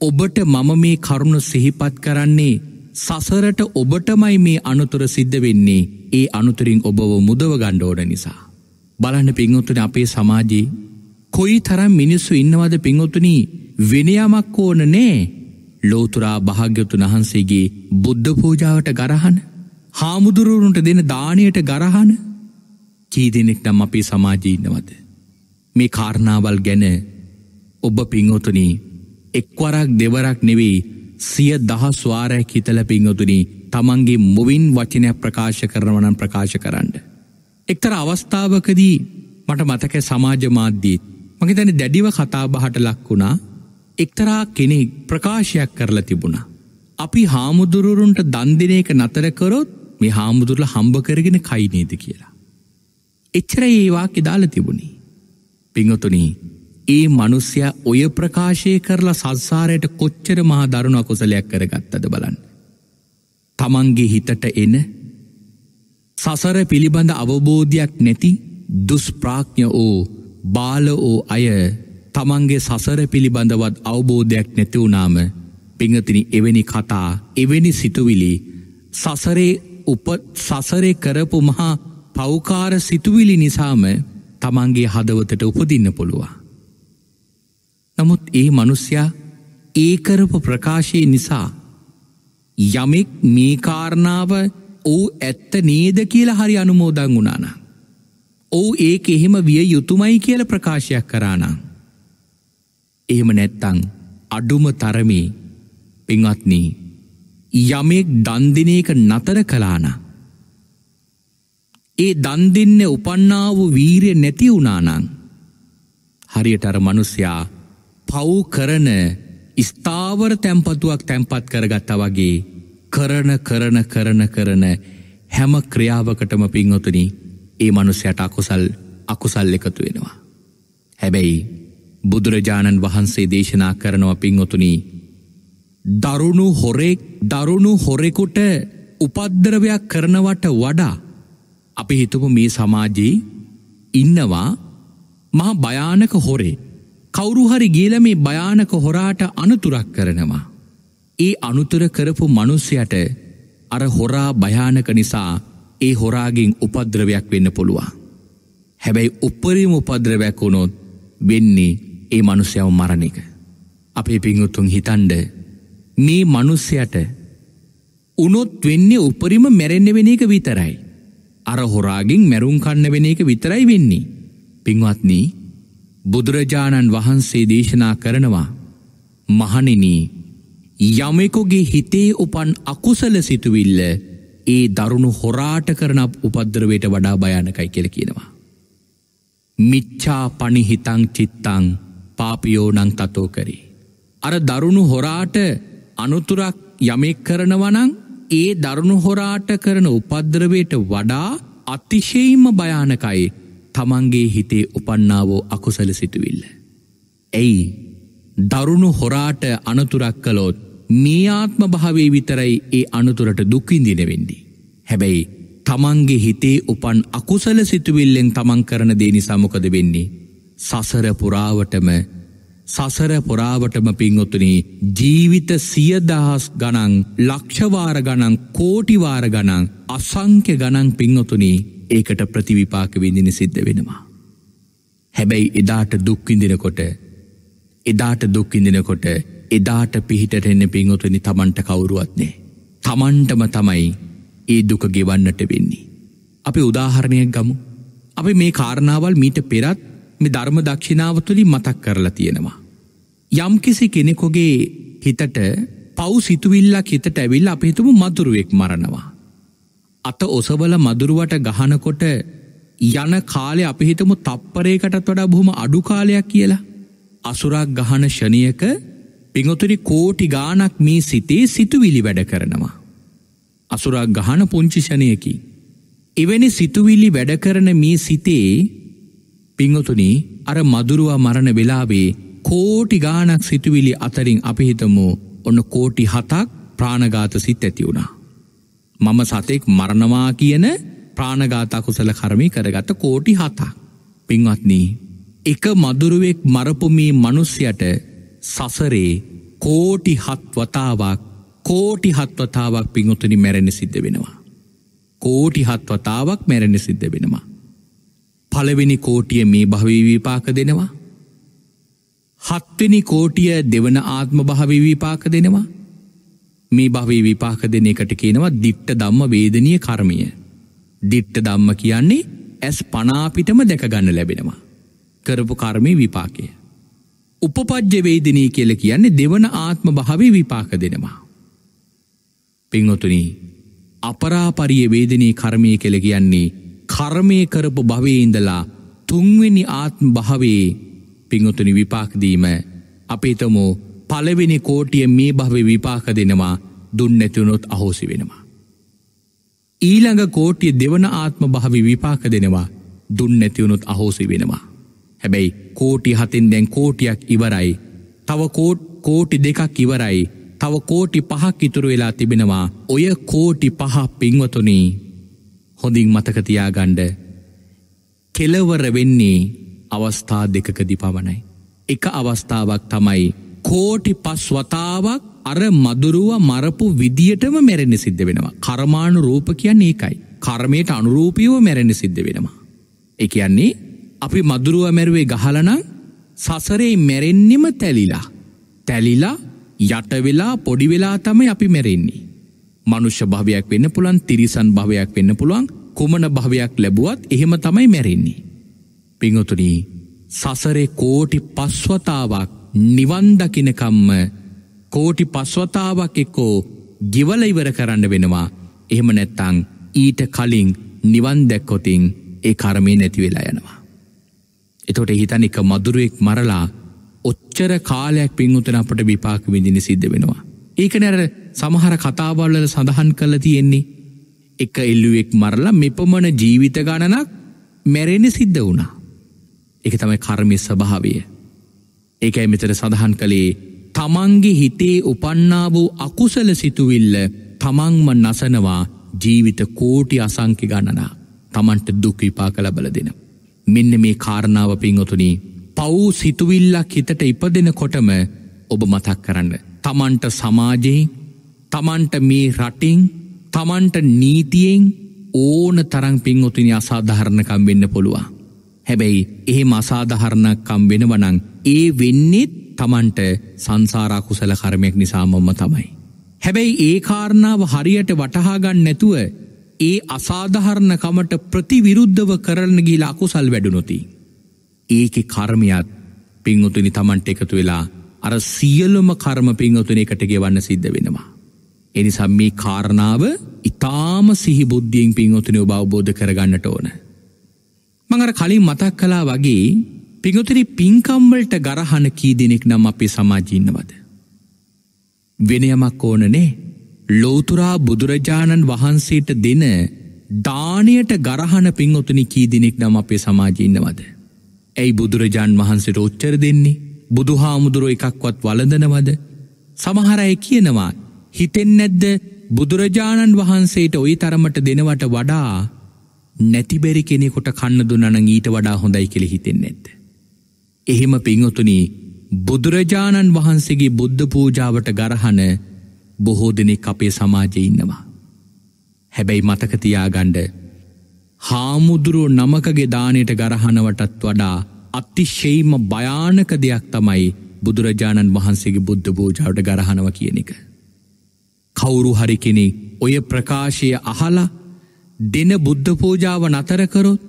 ඔබට මම මේ කරුණ සිහිපත් කරන්නේ සසරට ඔබටමයි මේ අනුතුර සිද්ධ වෙන්නේ ඒ අනුතුරින් ඔබව මුදව ගණ්ඩෝඩ නිසා. බලන්න පිංහොතුන අපේ සමාජී කොයි තරම් මිනිස්සු ඉන්නවද පිංහොතුනී වෙනයමක් ඕන නෑ ලෝතුරා භාග්‍යතුන් වහන්සේගේ බුද්ධ පූජාවට ගරහන හාමුදුරුවරුන්ට දෙන දානයට ගරහන කී දෙනෙක් නම් අපේ සමාජී ඉන්නවද. මේ කාරණාවල් ගැන ඔබ පිංහොතුනී එක්වරක් දෙවරක් නෙවෙයි සිය දහ ස්වාරයක් හිතල පිංහොතුනී තමන්ගේ මුවින් වචනයක් ප්‍රකාශ කරනවනන් ප්‍රකාශ කරන්න. එක්තර අවස්ථාවකදී මට මතක සමාජ මාධ්‍යීත් මගේ තැන දැඩිව කතාබහට ලක් වුණා එක්තරා කෙනෙක් ප්‍රකාශයක් කරලා තිබුණා. අපි හාමුදුරුවරුන්ට දන්දිනයක නතරකරොත් මේ හාමුදුරල හම්බ කරගෙන කයිනේද කියලා. එච්චර ඒවා එදාල තිබුණේ. පිංහතුනී ඒ මනුස්්‍ය ඔය ප්‍රකාශය කරලා සත්සාරයට කොච්චර මහා දරුණු අකුසලයක් කරගත්තද බලන්න. තමන්ගේ හිතට එන සසර පිළිබඳ අවබෝධයක් නැති දුස්ප්‍රාඥ ඕ බාල ඕ අය තමන්ගේ සසර පිළිබඳවත් අවබෝධයක් නැතිවුනාම පිංහතිනි එවැනි කතා එවැනි සිතුවිලි සසරේ උප සසරේ කරපු මහා පෞකාර සිතුවිලි නිසාම තමන්ගේ හදවතට උපදින්න පුළුවන්. නමුත් ඒ මනුස්්‍යයා ඒකරපු ප්‍රකාශය නිසා යමෙක් මේ කාරණාව ඕ ඇත්ත නේද කියලා හරි අනුමෝදං වුණාන. ඕ ඒක එහෙම විය යුතුමයි කියල ප්‍රකාශයක් කරානම්. එහෙම නැත්තං අඩුම තරමේ පින්වත්නී යමෙක් දන්දිනයක නතර කලාන. ඒ දන්දින්න උපන්නා වූ වීරය නැති වුණානං හරියට අර මනුස්්‍යයා පව් කරන ස්ථාවර තැම්පතුවක් තැම්පත් කරගත්තා වගේ කරන කරන කරන කරන හැම ක්‍රියාවකටම පින්හොතුනි ඒ මනුස්සයට අකුසල් අකුසල් එකතු වෙනවා. හැබැයි බුදුරජාණන් වහන්සේ දේශනා කරනව පින්හොතුනී දරුණු හොරෙක් දරුණු හොරෙකුට උපද්දරවයක් කරනවට වඩා අපි හිතපු මේ සමාජයේ ඉන්නවා මහා භයානක හොරේ කවුරුහරි ගේල මේ භයානක හොරාට අනතුරක් කරනවා. ඒ අනුතුර කරපු මනුස්්‍යයට අර හොරා භයානක නිසා ඒ හොරාගෙන් උපද්‍රවයක් වෙන්න පුළුවන්. හැබැයි උපරීම උපද්‍රවයක් වුණොත් වෙන්නේ ඒ මනුස්්‍යව මරණ එක. අපේ පිංගුතුන් හිතන්ඩ මේ මනුස්්‍යයට උනොත් වෙන්නේ උපරිම මැරෙන්න්න වෙන එක විතරයි. අර හොරාගෙන් මැරුම් කන්න වෙන එක විතරයි වෙන්නේ. පින්වත්නී බුදුරජාණන් වහන්සේ දේශනා කරනවා මහනිනී යමෙකුගේ හිතේ උපන් අකුසල සිතුවිල්ල ඒ දරුණු හොරාට කරන උපද්දරවයට වඩා භයානකයි කියල කියනවා. මිච්චා පනිහිතං චිත්තං පාපියෝනං තතෝ කරේ. අර දරුණු හොරාට අනුතුරක් යමෙක් කරනවනං ඒ දරුණු හොරාට කරන උපද්‍රවයට වඩා අතිශයිම භයානකයි තමන්ගේ හිතේ උපන්නාවෝ අකුසල සිටුවිල්ල. ඇයි දරුණු හොරාට අනතුරක් කළොත් මේ ආත්ම භාවේ විතරයි ඒ අනතුරට දුක්විඳිනවෙන්ඩි. හැබැයි තමන්ගේ හිතේ උපන් අකුසල සිතුවිල්ලෙන් තමන් කරන දේනි සමොකද වෙන්නේ. සසර පුරාවටම සසර පොරාවටම පින්ඔතුනි ජීවිත සියදහස් ගනන් ලක්ෂවාර ගනන් කෝටිවාර ගනන් අසංක්‍ය ගනන් පින්ඔතුනි ඒකට ප්‍රතිවිපාක විඳින සිද්ධ වෙනවා. හැබැයි එදාට දුක්විඳිනකොට එදාට දුක්විඳිනකොට එදාට පිහිටට එන්න පින්ඔතුනි තමන්ට කවුරුවත්නේ. තමන්ටම තමයි ඒ දුක ගෙවන්නට වෙන්නේ. අපි උදාහරණයක් ගමු. අපි මේ කාරණාවල් මීට පෙරත් මේ ධර්ම දක්ෂිනාව තුළින් මතක් කරලා තියෙනවා. යම්කිසි කෙනෙකොගේ හිතට පව් සිතුවිල්ලක් හිතට ඇවිල් අපහිතුම මදුරුවෙක් මරණවා. අත ඔසවල මදුරුවට ගහනකොට යන කාලය අපිහිතමු තප්පරයකටත් වඩා බොහොම අඩු කාලයක් කියලා. අසුරක් ගහන ෂණයක පිංොතුරි කෝටි ගානක් මේ සිතේ සිතුවිලි වැඩ කරනවා. අසුරක් ගහන පුංචිෂණයකි. එවැනි සිතුවිල්ලි වැඩ කරන මේ සිතේ පිංහතුනි අර මදුරුවා මරණ වෙලාවේ කෝටි ගානක් සිතුවිලි අතරින් අපිහිතමු ඔන්න කෝටි හතක් ප්‍රාණගාත සිත් ඇති වුණා. මම සතෙක් මරණවා කියන ප්‍රාණගාතකුසල කරමි කරගත කෝටි හතා. පින්වත්නී එක මදුරුවෙක් මරපුමී මනුස්්‍යයට සසරේ කෝටි හත්වතාවක් කෝටි හත්වතාවක් පිංහොතුනි මැරෙන සිද්ධ වෙනවා. කෝටි හත්වතාවක් මැරෙන සිද්ධ වෙනවා. පළවෙනි කෝටිය මේ භවී විපාක දෙනවා. හත්වෙනි කෝටිය දෙවන ආත්ම භාවී විපාක දෙනවා. මේ භවී විපාක දෙන එකට කියනවා දිට්ට දම්ම වේදනය කර්මය. දිට්ට දම්ම කියන්නේ ඇස් පනාපිටම දැකගන්න ලැබෙනවා. කරපු කර්මය විපාකය. උපපජ්‍ය වේදනී කියල කියන්නේ දෙවන ආත්ම භාවි විපාක දෙනවා. පිංහොතුනී අපරාපරිය වේදනී කර්මය කෙළ කියන්නේ කර්මය කරපු භවයඉඳලා තුන්වෙනි ආත්ම භාවේ පිංහොතුනි විපාකදීම අපේතමෝ පලවෙනි කෝටිය මේ භව විපාක දෙනවා දුන්නැතිවුණොත් අහෝසි වෙනවා. ඊළඟ කෝටිය දෙවන ආත්ම භාවි විපාක දෙනවා දුන්නැතිවුණොත් අහෝසි වෙනවා. හැබැයි කෝටි හතින් දැන් කෝටියක් ඉවරයි තව කෝට් කෝටි දෙකක් ඉවරයි තව කෝටි පහක් ඉතුරු වෙලා තිබෙනවා ඔය කෝටි පහ පින්වතුනී හොඳින් මතකතියා ගණ්ඩ කෙලවර වෙන්නේ අවස්ථා දෙකකදි පවනයි. එක අවස්ථාවක් තමයි කෝටි පස් වතාවක් අර මදුරුව මරපු විදියටම මැරෙන සිද්ධ වෙනවා. කරමාණු රූප කියන්නේ ඒකයි. කර්මයට අනුරූපීව මැරෙන සිද්ධ වෙනවා. එකයන්නේ අපි මදුරුව මැරුවේ ගහලනං සසරේ මැරෙන්නෙම තැලිලා. තැලිලා යටවෙලා පොඩිවෙලා තමයි අපි මැරෙන්නේ. මනුෂ්‍ය භවයක් වෙන්න පුළන් තිරිසන් භවයක් වෙන්න පුළුවන් කුමන භවයක් ලැබුවත් එහෙම තමයි මැරෙන්නේ. පිංහතුනී සසරේ කෝටි පස්වතාවක් නිවන්දකිනකම්ම කෝටි පස්වතාවක් එක්කෝ ගිවල ඉවර කරන්න වෙනවා එහෙම නැත්තං ඊට කලින් නිවන් දැක්කොතින් ඒ කරමය නැතිවෙලා යනවා. එතොට හිතන එක මදුරුවෙක් මරලා ඔච්චර කාලයක් පින්ුතන අපට විපාක විදිනි සිද්ධ වෙනවා. ඒක නැර සමහර කතාවල්ල සඳහන් කළ තියෙන්නේ එක එල්ලුවෙක් මරලා මෙපමණ ජීවිත ගණනක් මැරෙන සිද්ධ වුණා. එක තමයි කර්මි ස්වභාවය. ඒකයි මෙතර සඳහන් කළේ තමන්ගේ හිතේ උපන්නා වූ අකුසල සිතුවිල්ල තමන්ම නසනවා ජීවිත කෝටි අසංකි ගණනා තමන්ට දුක්විපා කළ බල දෙන. මෙන්න මේ කාරණාව පින්ඔතුනී පව් සිතුවිල්ලක් හිතට ඉපදෙන කොටම ඔබ මතක් කරන්න. තමන්ට සමාජයෙන් තමන්ට මේ රටින් තමන්ට නීතියෙන් ඕන තරං පින්ඔතුනි අසාධහරණකම් වෙන්න පුළුවන්. හැබැයි එහෙම අසාධහරණක්කම් වෙනවනං ඒ වෙන්නෙත් තමන්ට සංසාරාකුසල කරමයක් නිසාමොම්ම තමයි. හැබැයි ඒ කාරණාව හරියට වටහාගන්න නැතුව ඒ අසාධහරණකමට ප්‍රතිවිරුද්ධව කරන්න ගීල අකුසල් වැඩුනොති. ඒකෙ කර්මයක් පිංඋතුනි තමන්ට එකතු වෙලා අර සියලුම කර්ම පිංඔතුන එකට ගෙවන්න සිද්ධ වෙනවා. එනිසම් මේ කාරණාව ඉතාම සිහි බුද්ධියෙන් පිංඔතුනය ඔබ අවබෝධ කරගන්නට ඕන. මඟර කලින් මතක් කලා වගේ පිඟුතරි පින්කම්වලට ගරහන කී දෙනෙක් නම් අපේ සමාජීන්නවද. වෙනයමක් ඕනනේ ලෝතුරා බුදුරජාණන් වහන්සේට දෙන දානයට ගරහන පින්ඔතුනි කී දෙනෙක් නම් අපේ සමාජීන්නවද. ඇයි බුදුරජාණන් වහන්සේට ඔච්චර දෙන්නේ බුදුහාමුදුරුව එකක්වත් වලඳනවද සමහරය කියනවා හිතෙන් නැද්ද බුදුරජාණන් වහන්සේට ඔයි තරමට දෙනවට වඩා නැතිබැරි කෙනෙකොට කන්න දුන්නන ඊට වඩා හොඳයි කෙළ හිතෙන් නැත්ත. එහෙම පිංහතුනී බුදුරජාණන් වහන්සේගේ බුද්ධ පූජාවට ගරහන බොහෝ දෙනෙක් අපේ සමාජය ඉන්නවා. හැබැයි මතකතියාගණ්ඩ හාමුදුරුව නමකගේ දානයට ගරහනවටත් වඩා අතිශෙයිම භයානක දෙයක් තමයි බුදුරජාණන් වහන්සේගේ බුද්ධ පූජාවට ගරහනව කියන එක. කවුරු හරි කෙනෙ ඔය ප්‍රකාශය අහලා දෙන බුද්ධ පූජාව නතරකරොත්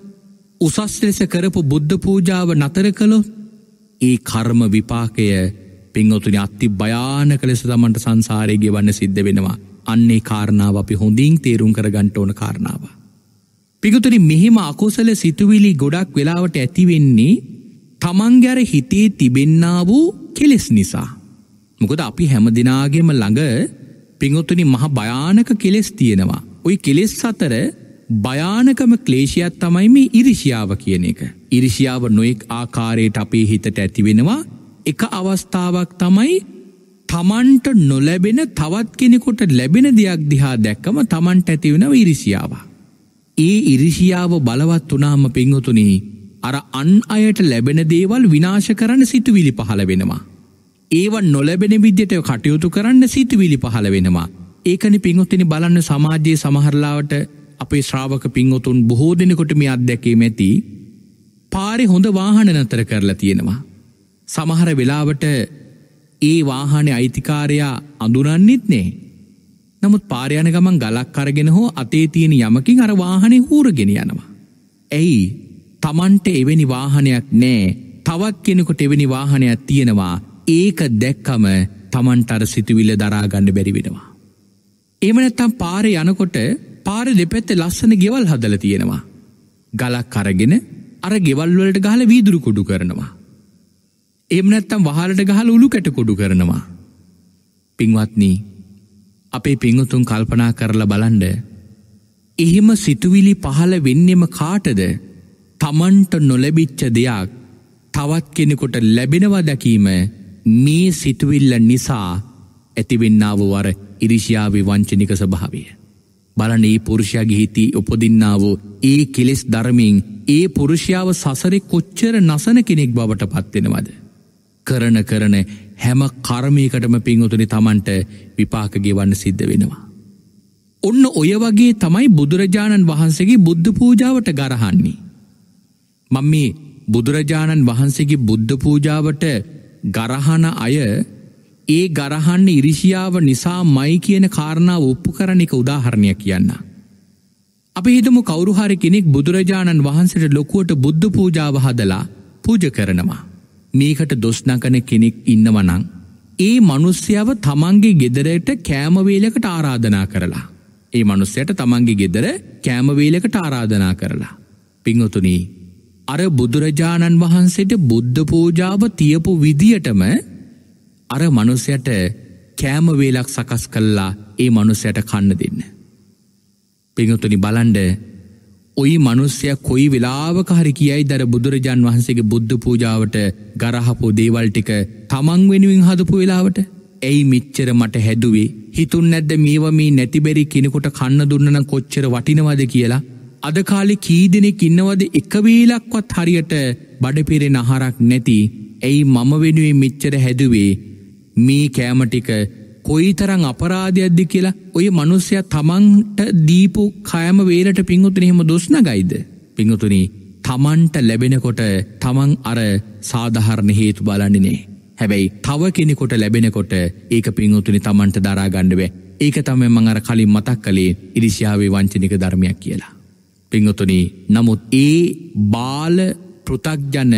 උසස් ලෙස කරපු බුද්ධ පූජාව නතර කළොත් ඒ කර්ම විපාකය පින්ඔතුනි අත්ති භයානක ලෙස තමන්ට සංසාරයගේ වන්න සිද්ධ වෙනවා අන්නේ කාරණාව අපි හොඳින් තේරුම් කර ගන්ට ඕන කාරණාව. පිගතුරි මෙහෙම අකුසල සිතුවිලි ගොඩක් වෙලාවට ඇතිවෙන්නේ තමන්ගැර හිතේ තිබෙන්නා වූ කෙලෙස් නිසා. මොකද අපි හැම දෙනාගේම ළඟ පිංහොතුනි මහ භයානක කෙලෙස් තියෙනවා. ඔයි කෙලෙස් අතර භයානකම ක්ලේෂයක් තමයි මේ ඉරිෂියාව කියන එක. ඉරිෂියාව නොයෙක් ආකාරයට අපේ හිතට ඇතිවෙනවා එක අවස්ථාවක් තමයි තමන්ට නොලැබෙන තවත් කෙනෙකුට ලැබෙන දෙයක් දිහා දැක්කම තමන්ට ඇතිවෙනව ඉරිසියාව. ඒ ඉරිසියාව බලවත් වනාම පිංහතුනී අර අන් අයට ලැබෙන දේවල් විනාශ කරන්න සිතුවිලි පහළ වෙනවා. ඒව නොලැබෙන විද්‍යයට කටයුතු කරන්න සිතුවිලි පහළ වෙනවා. ඒකනි පිංහොතිනි බලන්න සමාජයේ සමහරලාවට අපේ ශ්‍රාවක පිංහොතුන් බොහෝ දෙනෙකොට මේ අත්දැකේ මැති පාරි හොඳ වාහන නතර කරලා තියෙනවා. සමහර වෙලාවට ඒ වාහනේ අයිතිකාරයා අඳුරන්නෙත් නේ. නමුත් පාරයන ගමන් ගලක් කරගෙන හෝ අතේ තියෙන යමකින් අර වාහනේ හූරගෙන යනවා. ඇයි තමන්ට එවැනි වාහනයක් නෑ තවත් කෙනෙකුට එවැනි වාහනයක් තියෙනවා ඒක දැක්කම තමන්ටර සිතුවිල්ල දරාගන්න බැරිවෙනවා. එමනැත්තම් පාරය යනකොට පාර දෙපැත්ත ලස්සන ගෙවල් හදල තියෙනවා. ගලක් කරගෙන අර ගෙවල්වලට ගහල වීදුරු කුඩු කරනවා. එමනැත්තම් වහලට ගහල උළු කැට කොඩු කරනවා. පින්වත්නී අපේ පිංහතුන් කල්පනා කරලා බලන්ඩ එහෙම සිතුවිලි පහළ වෙන්නෙම කාටද තමන්ට නොලැබිච්ච දෙයක් තවත් කෙනෙකොට ලැබෙනවා දැකීම මේ සිතුවිල්ල නිසා ඇතිවෙන්නාව වර ඉරිෂියාවේ වංචනික ස්භාවය. බලන ඒ පුරුෂයාගේ හිති උපදින්නාව ඒ කෙලෙස් ධර්මින් ඒ පුරුෂයාව සසරෙ කොච්චර නසන කෙනෙක් බවට පත්වෙනවද. කරන කරන හැම කර්මයකටම පිංහතුනි තමන්ට විපාකගේ වන්න සිද්ධ වෙනවා. ඔන්න ඔය වගේ තමයි බුදුරජාණන් වහන්සේගේ බුද්ධ පූජාවට ගරහන්නේ. මං මේ බුදුරජාණන් වහන්සේගේ බුද්ධ පූජාවට ගරහන අය ඒ ගරහන්න ඉරිසියාව නිසා මයි කියන කාරණාව ඔප්පු කරන එක උදාහරණයක් කියන්න. අපි හිතමු කවුරුහරි කෙනෙක් බුදුරජාණන් වහන්සට ලොකුවට බුද්ධ පූජාව හදලා පූජ කරනවා. මේකට දොස්නකන කෙනෙක් ඉන්නවනං. ඒ මනුස්්‍යාව තමන්ගේ ගෙදරට කෑමවේලකට ආරාධනා කරලා. ඒ මනුස්සයට තමන්ගේ ගෙදර කෑමවේලකට ආරාධනා කරලා. පිංහතුනී. අර බුදුරජාණන් වහන්සේට බුද්ධ පූජාව තියපු විදියටම අර මනුස්සයට කෑමවේලක් සකස් කල්ලා ඒ මනුස්සයට කන්න දෙන්න. පිංහතුනි බලන්ඩ ඔයි මනුස්්‍යය කොයි වෙලාවක හරි කියයි දර බුදුරජාන් වහන්සේගේ බුද්ධ පූජාවට ගරහපු දේවල්ටික තමන් වෙනුවෙන් හදපු වෙලාවට? ඇයි මිච්චර මට හැදුවේ? හිතුන් නැද්ද මේවමී නැතිබැරි කෙනෙකුට කන්න දුන්නන කොච්චර වටිනවද කියලා? අද කාලෙ කීදෙනෙක් ඉන්නවද එකවේලක්වත් හරියට බඩපිරෙන අහරක් නැති? ඇයි මම වෙනුවෙන් මිච්චර හැදුවේ? මේ කෑමටික කොයි තරං අපරාධයක්දි කියලා ඔය මනුස්්‍යය තමන්ට දීපු කයම වේලට පිංහුතුන එහෙම දොස්න ගයිද. පිංහතුනී තමන්ට ලැබෙනකොට තමන් අර සාධහරණ හේතු බලන්නනේ. හැබැයි තව කෙනෙකොට ලැබෙනකොට ඒක පිංහුතුනි තමන්ට දරාගණ්ඩුවේ ඒක තම මං අර කලින් මතක් කළේ ඉරිසිාවේ වංචනික ධර්මයක් කියලා. පිංහතුනී නමුත් ඒ බාල පෘතක්ජන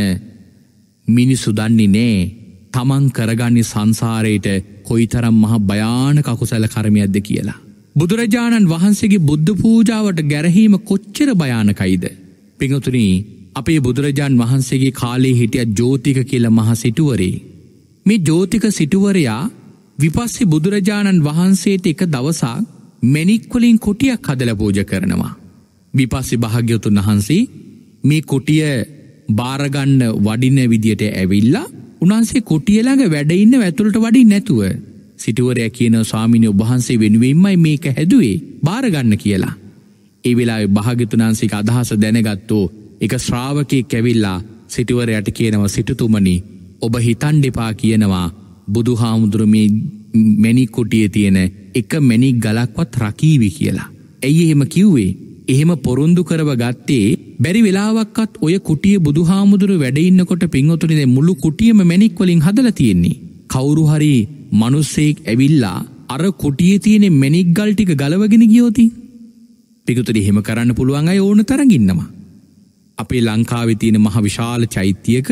මිනිසු දන්නේ නෑ තමන් කරගන්නේ සංසාරයට කොයිතරම් මහ භයාන කකුසැල කරමයක්ද කියලා. බුදුරජාණන් වහන්සේගේ බුද්ධ පූජාවට ගැරහීම කොච්චර භයානකයිද. පිංහතුනී අපේ බුදුරජාණන් වහන්සේගේ කාලේ හිටිය ජෝතික කියල මහ සිටුවරේ. මේ ජෝතික සිටුවරයා විපස්සේ බුදුරජාණන් වහන්සේට එක දවසක් මැනික්වලින් කොටියක් හදල පූජ කරනවා. විපස්සි භාග්‍යවතුන් වහන්සේ මේ කොටිය බාරගන්න වඩින විදියට ඇවිල්ලා උන්හන්සේ කොටියලඟ වැඩඉන්න ඇතුළට වඩි නැතුව සිටුවරය කියන ස්වාමිනය ඔබහන්සේ වෙනුවෙන්මයි මේක හැදුවේ බාරගන්න කියලා. ඒ වෙලා භාගතුනාන්සික අදහස දැනගත්තෝ එක ශ්‍රාවකය කැවිල්ලා සිටුවරයට කියනව සිටතුමනි ඔබ හිතන් දෙපා කියනවා බුදු හාමුදුරමේ මැනිකොටිය තියෙන එක මැනික් ගලක්වත් රකීවි කියලා. ඇයි එහෙම කිව්වේ එහෙම පොරුන්දු කරව ගත්තේ බැරි වෙලාවක්කත් ඔය කුටිය බුදුහාමුදුරු වැඩඉන්නකොට පින්වතුනිද මුළු කුටියම මැනික්වලින් හදල තියෙන්නේ. කවුරු හරි මනුස්සෙක් ඇවිල්ලා අර කුටිය තියෙන මැනික්ගල් ටික ගලවගෙන ගියෝති. පිකුතුරි එහෙම කරන්න පුළුවන් අය ඕන තරගින්නවා. අපේ ලංකාවෙ තියෙන මහ විශාල චෛත්‍යයක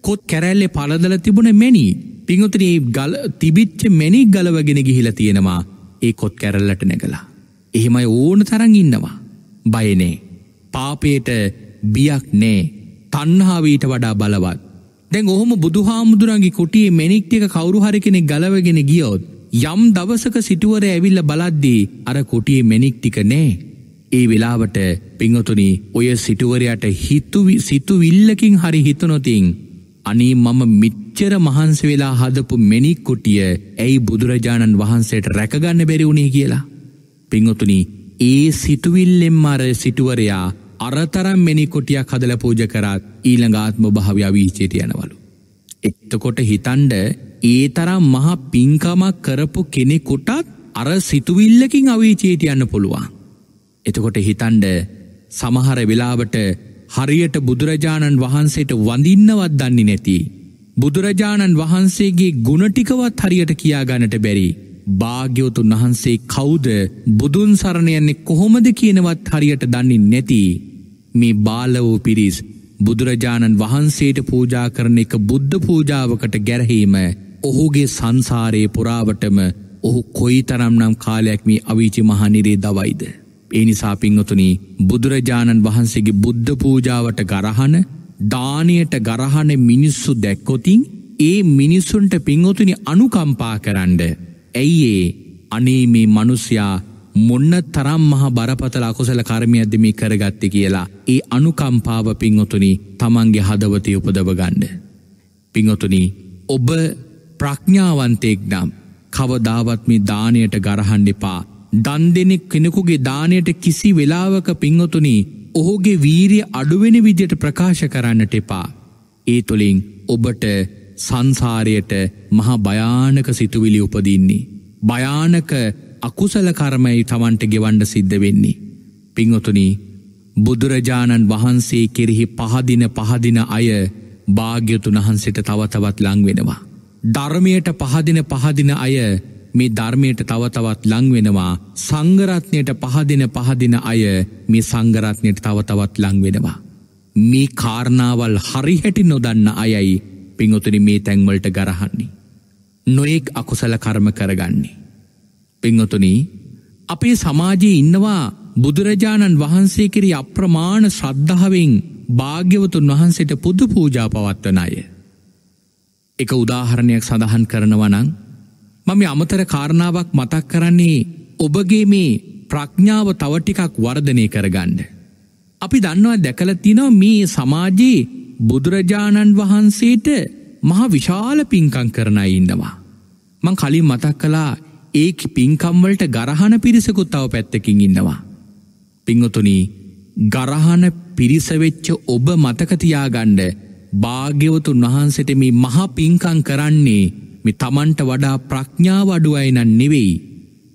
කොත් කැරැල්ලෙ පලදල තිබුණ මැනි පිංහතුරේ ගල තිබිච්ච මැනික් ගලවගෙන ගිහිල තියෙනවා ඒ කොත් කැරල්ලට නැගලා. එහෙමයි ඕන තරන් ඉන්නවා. බයනේ. පාපයට බියක් නෑ තන්හාවීට වඩා බලවත්. දැන් ඔහොම බුදුහාමුදුරන්ගේ කුටියේ මෙනික්ටික කවරු හරි කෙනෙ ගලවගෙන ගියොත්. යම් දවසක සිටුවර ඇවිල්ල බලද්දී අර කුටියේ මෙනික්ටික නෑ. ඒ වෙලාවට පිංහතුනි ඔය සිටුවරයට හිතුවි සිතුවිල්ලකින් හරි හිතනොතින්. අනී මම මිච්චර මහන්ස වෙලා හදපු මෙනික් කුටිය ඇයි බුදුරජාණන් වහන්සේට රැකගන්න බැරිවුණේ කියලා. පිංහතුනි ඒ සිතුවිල්ලෙම් අර සිටුවරයා අරතරම් මෙනි කොටියක් හදල පූජ කරත් ඊළඟාත්ම භාව්‍ය වීචේට යනවලු. එත්තකොට හිතන්ඩ ඒ තරම් මහා පින්කමක් කරපු කෙනෙකුටත් අර සිතුවිල්ලකින් අවීචේට යන්න පුළුවන්. එතකොට හිතන්ඩ සමහර වෙලාවට හරියට බුදුරජාණන් වහන්සේට වඳින්නවත් දන්නේ නැති. බුදුරජාණන් වහන්සේගේ ගුණටිකවත් හරියට කියාගන්නට බැරි. භාග්‍යවතුන් වහන්සේ කෞුද බුදුන් සරණයන්නේ කොහොමද කියනවත් හරියට දන්නේ නැති මේ බාලවූ පිරිස් බුදුරජාණන් වහන්සේට පූජා කරන එක බුද්ධ පූජාවකට ගැරහීම ඔහුගේ සංසාරයේ පුරාවටම ඔහු කොයි තරම්නම් කාලයක් මේ අවිචි මහනිරේ දවයිද. ඒ නිසා පිංහතුනි බුදුරජාණන් වහන්සේගේ බුද්ධ පූජාවට ගරහන දානයට ගරහන මිනිස්සු දැක්කොතින් ඒ මිනිස්සුන්ට පිංහොතුනි අනුකම්පා කරන්න. ඇයිඒ අනේ මේ මනුස්්‍යයා මොන්න තරම් මහ බරපතල අකුසල කර්මයක්ද මේ කරගත්ත කියලා ඒ අනුකම්පාව පිංහොතුනි තමන්ගේ හදවතය උපදව ගණ්ඩ. පිංහොතුනි ඔබ ප්‍රඥාවන්තයෙක් නම් කවදාවත් මේ දානයට ගරහන්ඩිපා දන් දෙනෙක් කෙනෙකුගේ දානයට කිසි වෙලාවක පිංහොතුනි ඔහුගේ වීරිය අඩුවෙන විදියට ප්‍රකාශ කරන්නට එපා. ඒ තුළින් ඔබට සංසාරයට මහා භයානක සිතුවිලි උපදින්නේ. භයානක අකුසල කර්මයි තමන්ට ගෙවන්ඩ සිද්ධ වෙන්නේ. පිංහොතුනි බුදුරජාණන් වහන්සේ කෙරෙහි පහදින පහදින අය භාග්‍යතුන් වහන්සට තවතවත් ලං වෙනවා. ධර්මයට පහදින පහදින අය මේ ධර්මයට තවතවත් ලං වෙනවා සංගරත්නයට පහදින පහදින අය මේ සංගරත්නයට තවතවත් ලං වෙනවා. මේ කාරණාවල් හරිහැටි නොදන්න අයයි පිංහොතුනි මේ තැන්වලට ගරහන්නේ. නොයෙක් අකුසල කර්ම කරගන්නේ. පිංහොතුනී අපේ සමාජයේ ඉන්නවා බුදුරජාණන් වහන්සේ කෙරි අප්‍රමාණ ශ්‍රද්ධාවෙන් භාග්‍යවතුන් වහන්සේට පුදු පූජා පවත්වන අය. එක උදාහරණයක් සඳහන් කරනවනං මම අමතර කාරණාවක් මතක් කරන්නේ ඔබගේ මේ ප්‍රඥාව තවටිකක් වර්ධනය කරගණ්ඩ. අපි දන්නවා දැකල තිනව මේ සමාජයේ බුදුරජාණන් වහන්සේට මහ විශාල පින්කං කරන ඉන්නවා. මං කලින් මතක් කලා ඒ පින්කම්වලට ගරහන පිරිසකුත් තව පැත්තකින් ඉන්නවා. පිංහතුනි ගරහන පිරිසවෙච්ච ඔබ මතකතියාගණ්ඩ භාග්‍යවතුන් වහන්සට මේ මහ පින්කං කරන්නේ මෙ තමන්ට වඩා ප්‍රඥාව අඩුවයිනන් නෙවෙයි.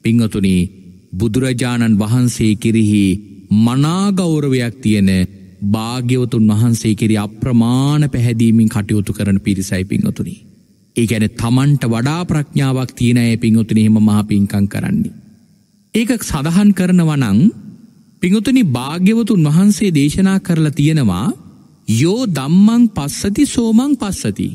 පිංහතුනේ බුදුරජාණන් වහන්සේ කිරිහි මනාගෞරවයක් තියෙන භාග්‍යවතුන් වහන්සේ කිරි අප්‍රමාණ පැහැදීමින් කටයුතු කරන පිරිසයි පිංහතුනි. ඒ ගැන තමන්ට වඩා ප්‍රඥාවක් තියෙන ඇය පිංහතුන හෙම මහ පින්කං කරන්නේ. ඒක සඳහන් කරනවනං පිංහතුනි භාග්‍යවතුන් වහන්සේ දේශනා කරලා තියෙනවා යෝ දම්මං පස්සති සෝමං පස්සති.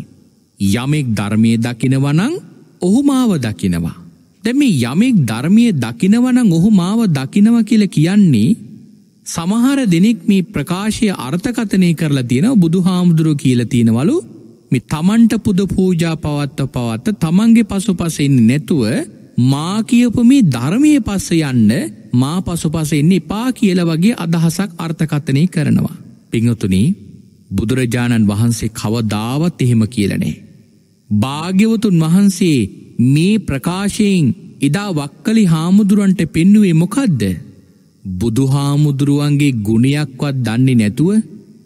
යමෙක් ධර්මය දකිනවනං ඔහු මාව දකිනවා. දැම යමෙක් ධර්මය දකිනවනං ඔහු මාව දකිනව කියල කියන්නේ සමහර දෙනෙක් මේ ප්‍රකාශය අර්ථකතනය කරලා තියෙන බුදු හාමුදුරුව කියල තියෙනවලු මේ තමන්ට පුද පූජා පවත්ව පවත්ත තමන්ගේ පසු පසෙන්නේ නැතුව මා කියපු මේ ධර්මය පස්ස යන්න මා පසු පස එන්න එපා කියල වගේ අදහසක් අර්ථකථනය කරනවා. පිංහතුනී බුදුරජාණන් වහන්සේ කවදාවත් එහෙම කියලනේ. භාග්‍යවතුන් වහන්සේ මේ ප්‍රකාශයෙන් එදා වක්කලි හාමුදුරන්ට පෙන්නුවේ මොකක්ද. බුදුහාමුදුරුවන්ගේ ගුණයක්වත් දන්නේ නැතුව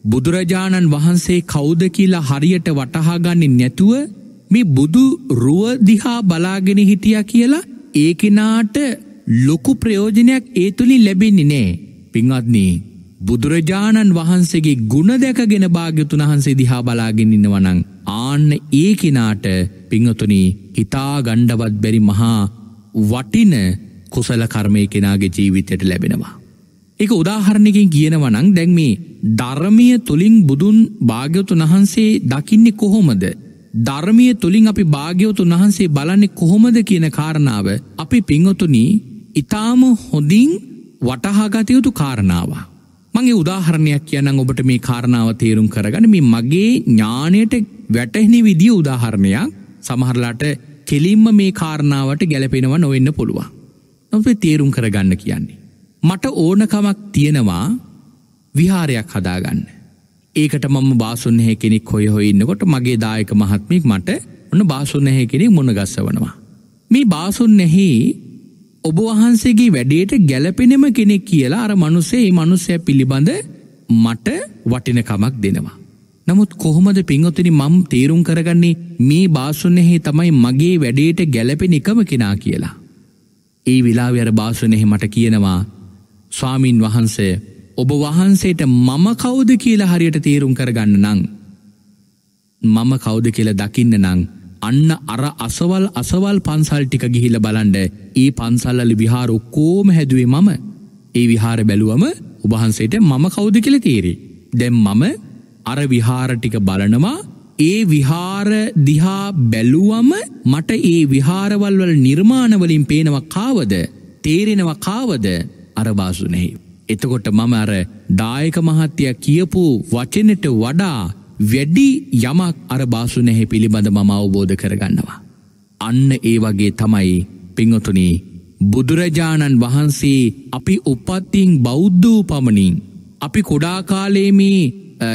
බුදුරජාණන් වහන්සේ කෞුද කියලා හරියට වටහාගන්නේ නැතුව මේ බුදු රුවදිහා බලාගෙන හිටිය කියලා ඒකෙනාට ලොකු ප්‍රයෝජනයක් ඒ තුළින් ලැබෙන්නේ නෑ. පින්වත්නී බුදුරජාණන් වහන්සේගේ ගුණ දැකගෙන භාග්‍යතුන් වහන්සේ දිහා බලාගෙන ඉන්නවනං ආන්න ඒ කෙනාට පිංහතුනි හිතා ගණ්ඩවත් බැරි මහා වටින කුසල කර්මය කෙනාගේ ජීවිතයට ලැබෙනවා. එක උදාහරණකින් කියනවනං දැන් මේ ධර්මය තුළින් බුදුන් භාග්‍යවතුන් වහන්සේ දකින්නේ කොහොමද. ධර්මය තුළින් අපි භාග්‍යවතුන් වහන්සේ බලන්නේ කොහොමද කියන කාරණාව අපි පිංහතුනී ඉතාම හොඳින් වටහාගතයුතු කාරණාව. මගේ උදාහරණයක් කියන්න ඔබට මේ කාරණාව තේරුම් කරගන මේ මගේ ඥානයට වැටහෙනි විදිිය උදාහරණයක් සමහරලාට කෙලින්ම මේ කාරණාවට ගැලපෙනව නොවෙන්න පුළුවන්. නොපේ තේරුම් කරගන්න කියන්නේ. මට ඕනකමක් තියෙනවා විහාරයක් හදාගන්න. ඒකට මම බාසුන්නහ කෙනෙක් හොය හොඉන්නකොට මගේ දායක මහත්මික් මට ඔන්න බාසුන්නහ කෙනෙක් මොන ගස්සවනවා. මේ බාසුන්නෙහි ඔබ වහන්සේගේ වැඩේට ගැලපෙනෙම කෙනෙක් කියලා අර මනුසේ මනුස්සය පිළිබඳ මට වටිනකමක් දෙනවා. නමුත් කොහොමද පිංහොතනි මම් තේරුම් කරගන්නේ මේ බාසුන්නෙහි තමයි මගේ වැඩේට ගැලපෙන එකම කෙනා කියලා. ඒ විලාවර බාසුනෙහි මට කියනවා ස්වාමීන් වහන්සේ ඔබ වහන්සේට මම කවුද කියලා හරියට තේරුම් කරගන්න නං. මම කවුද කියල දකින්න නං අන්න අර අසවල් අසවල් පන්සල් ටික ගිහිල බලන්ඩ ඒ පන්සල්ලලි විහාර ඔක්කෝම හැදුවේ මම ඒ විහාර බැලුවම උබහන්සේට මම කෞුද කියල තේරේ දැම් මම අර විහාරටික බලනවා ඒ විහාර දිහා බැලුවම මට ඒ විහාරවල් වල නිර්මාණවලින් පේනව කාවද තේරෙනව කාවද අරබාසුනෙහි. එතකොට මම අර දායක මහත්තය කියපු වචනට වඩා වැඩි යමක් අර බාසු නැහැ පිළිබඳ මම අවබෝධ කරගන්නවා. අන්න ඒ වගේ තමයි පිංහතුනී බුදුරජාණන් වහන්සේ අපි උපත්තිං බෞද්ධූ පමණින් අපි කොඩාකාලේමී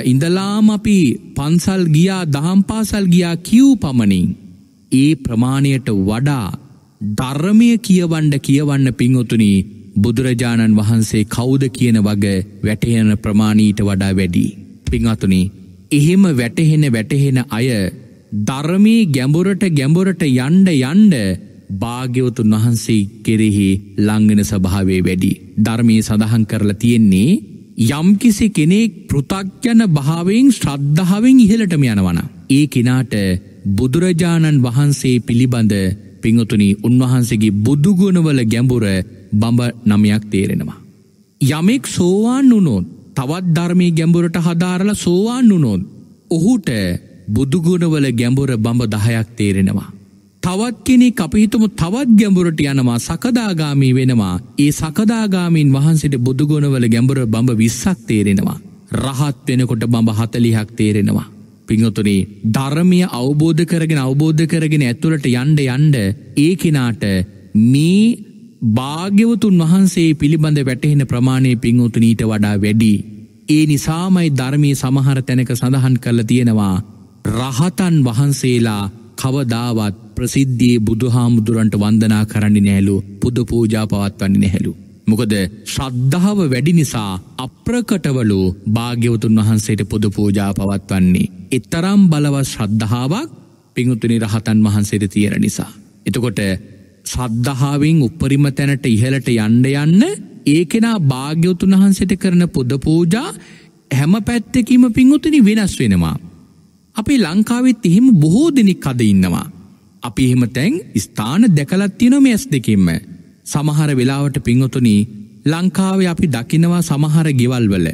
ඉඳලාම අපි පන්සල් ගියා දහම් පාසල් ගියා කිව් පමණින් ඒ ප්‍රමාණයට වඩා ධර්මය කියවන්ඩ කියවන්න පිංහොතුනී බුදුරජාණන් වහන්සේ කෞුද කියන වග වැටයන ප්‍රමාණීට වඩා වැඩි. පිංහතුනි එහෙම වැටහෙන වැටහෙන අය ධර්මී ගැඹුරට ගැඹුරට යන්ඩ යන්ඩ භාග්‍යවතුන් වහන්සේ කෙරෙහි ලංගෙන සභාවේ වැඩි. ධර්මී සඳහන් කරලා තියෙන්නේ යම්කිසි කෙනෙක් පෘතක්්‍යන භාවෙන් ශ්‍රද්ධාවෙන් ඉහලටම යනවන. ඒ කෙනාට බුදුරජාණන් වහන්සේ පිළිබඳ පිංහතුනි උන්වහන්සේගේ බුදුගුණවල ගැඹුර බඹ නමයක් තේරෙනවා. යමෙක් සෝවාන් වුණොත් තවත් ධර්මී ගැඹුරට හදාරල සෝවාන් වුනොත් ඔහුට බුදුගුණවල ගැඹුර බඹ දහයක් තේරෙනවා. තවත් කෙනෙ අපිහිතුම තවත් ගැඹුරට යනවා සකදාගාමී වෙනවා ඒ සකදාගාමීන් වහන්සට බුදුගුණවල ගැඹුර බඹ විස්සක් තේරෙනවා. රහත් වෙනකොට බඹ හතලිහක් තේරෙනවා. පිංහතුනේ ධර්මය අවබෝධ කරගෙන අවබෝධ කරගෙන ඇතුළට යන්ඩ යන්ඩ ඒ කෙනාට මේ භාග්‍යවතුන් වහන්සේ පිළිබඳ වැටහෙන ප්‍රමාණය පිංහුතුනීට වඩා වැඩි. ඒ නිසාමයි ධර්මී සමහර තැනක සඳහන් කරල තියෙනවා රහතන් වහන්සේලා කවදාවත් ප්‍රසිද්ධියේ බුදුහාමුදුරන්ට වන්දනා කරන්නේ නැහැලු පුද පූජා පවත්වන්නේ නැහැලු. මොකද ශ්‍රද්ධාව වැඩි නිසා අප්‍රකටවලු භාග්‍යවතුන් වහන්සේට පුද පූජා පවත්වන්නේ. එතරම් බලවත් ශ්‍රද්ධාවක් පිංුතුනි රහතන් වහන්සේට තියෙන නිසා. එතකොට සද්ධාවෙන් උපරිම තැනට ඉහලට යන්ඩ යන්න ඒ කෙනා භාග්‍යවතුන් වහන්සට කරන පොද පූජා හැම පැත්තකීම පිංහුතුනි වෙනස් වෙනවා. අපි ලංකාවෙත් එහෙම බොහෝ දෙනෙක් අද ඉන්නවා. අපි එහෙම තැන් ස්ථාන දැකලත් තියෙනම ඇස් දෙකින්ම. සමහර වෙලාවට පිංහොතුනී ලංකාවේ අපි දකිනවා සමහර ගෙවල්වල.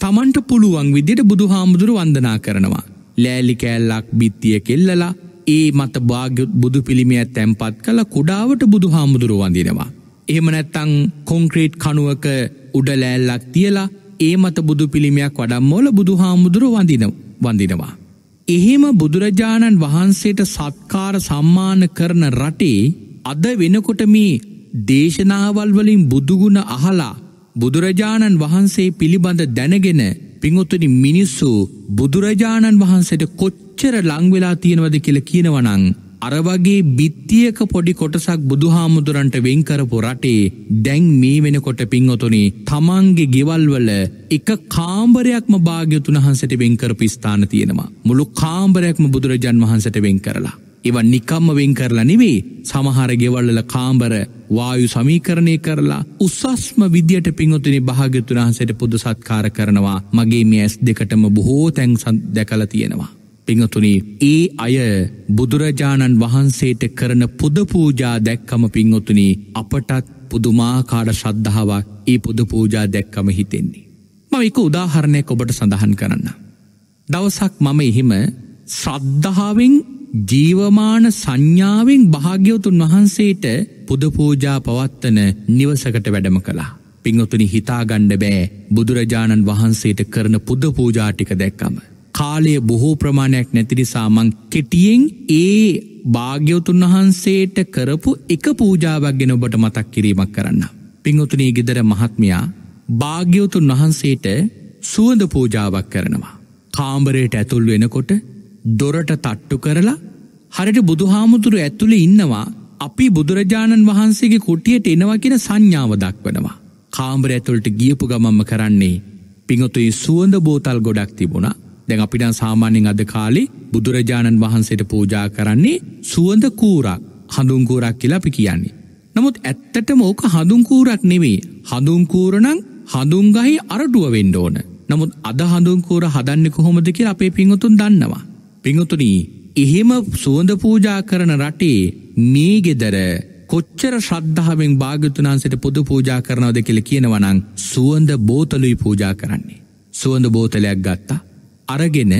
තමන්ට පුළුවන් විදිට බුදු හාමුදුරු වන්දනා කරනවා. ලෑලි කෑල්ලක් බිත්තිය කෙල්ලලා ඒ මත භාග්‍ය බුදු පිළිමිය තැන්පත් කළ කුඩාවට බුදු හාමුදුරුව වඳිනවා. එහෙම නැත්තං කොංක්‍රීට් කනුවක උඩලෑල්ලක් තියලා ඒ මත බුදු පිළිමයක් වඩම්මෝල බුදු හාමුදුරුව වඳින වඳිනවා. එහෙම බුදුරජාණන් වහන්සේට සත්කාර සම්මාන කරන රටේ අද වෙනකොට මේ දේශනාවල් වලින් බුදුගුණ අහලා බුදුරජාණන් වහන්සේ පිළිබඳ දැනගෙන පිංොතුනි මිනිස්සු බුදුරජාණන් වහන්සට කොච්චර ලංවෙලා තියෙනවද කියල කියනවනං අරවගේ බිත්තියක පොඩි කොටසක් බුදුහාමුදුරන්ට වෙන්කරපු රටේ දැන් මේ වෙනකොට පින්ඔතුනි තමන්ගේ ගෙවල්වල එක කාම්බරයක්ම භාග්‍යතුන් වහන්සට වෙන්කර පිස්ථාන තියෙනවා. මුළු කාම්බරයක්ම බුදුරජාන් වහන්සට වෙන් කරලා. ඒව නිකම්ම වෙන් කරලා නෙවේ සමහර ගෙවල්ල කාම්බර වායු සමීකරණය කරලා උසස්ම විදියට පිංොතුනි භාගතුන් වහන්සට පුද සත්කාර කරනවා. මගේ මේ ඇස් දෙකටම බොහෝ තැන් දැකල තියෙනවා. පිංහතුනි ඒ අය බුදුරජාණන් වහන්සේට කරන පුදපූජා දැක්කම පිංහොතුනි අපටත් පුදුමාකාඩ ශ්‍රද්ධාවක් ඒ පුද පූජා දැක්කම හිතෙන්නේ. ම එක උදාහරණයක් ඔබට සඳහන් කරන්න. දවසක් මම එහෙම ශ්‍රද්ධාවෙන් ජීවමාන සංඥාවෙන් භාග්‍යවතුන් වහන්සේට පුදපූජා පවත්වන නිවසකට වැඩම කලා. පිංහතුනි හිතාගණ්ඩ බෑ බුදුරජාණන් වහන්සේට කරන පුද පූජාටික දැක්කම. කාලය බොහෝ ප්‍රමාණයක් නැතිනිසාමං කෙටියෙන් ඒ භාග්‍යවතුන් වහන්සේට කරපු එක පූජාවක් ගෙන ඔබට මතක් කිරීමක් කරන්න. පිංහතුනී ගෙදර මහත්මයා භාග්‍යවතුන් වහන්සේට සුවඳ පූජාවක් කරනවා. කාම්බරයට ඇතුල් වෙනකොට දොරට තට්ටු කරලා හරිට බුදුහාමුදුරු ඇතුළෙ ඉන්නවා අපි බුදුරජාණන් වහන්සේගේ කුටියට එනවා කියෙන සංඥාව දක්වනවා. කාම්බර ඇතුළට ගියපු ගමම්ම කරන්නේ පිංහතුයි සුවඳ බෝතල් ගොඩක් තිබුණා දැන් අපිට සාමාන්‍යෙන් අද කාලේ බුදුරජාණන් වහන්සේට පූජා කරන්නේ සුවඳ කූරක් හඳුන්කූරක් කියලා අපි කියන්නේ. නමුත් ඇත්තට මෝක හඳුන්කූරක් නෙවේ හඳුන්කූරනං හඳුන්ගහි අරටුව වෙන්ඩ ඕන. නමුත් අද හඳුන්කූර හදන්න කොහොමද කිය අපේ පිංහතුන් දන්නවා. පිංහතුනී එහෙම සුවඳ පූජා කරන රටේ මේ ගෙදර කොච්චර ශ්‍රද්ධාවෙන් භාගතුනාන්සට පුද පූජා කරනවද කෙළ කියනවනං සුවන්ද බෝතලුයි පූජා කරන්නේ. සුවඳ බෝතලයක් ගත්තා අරගෙන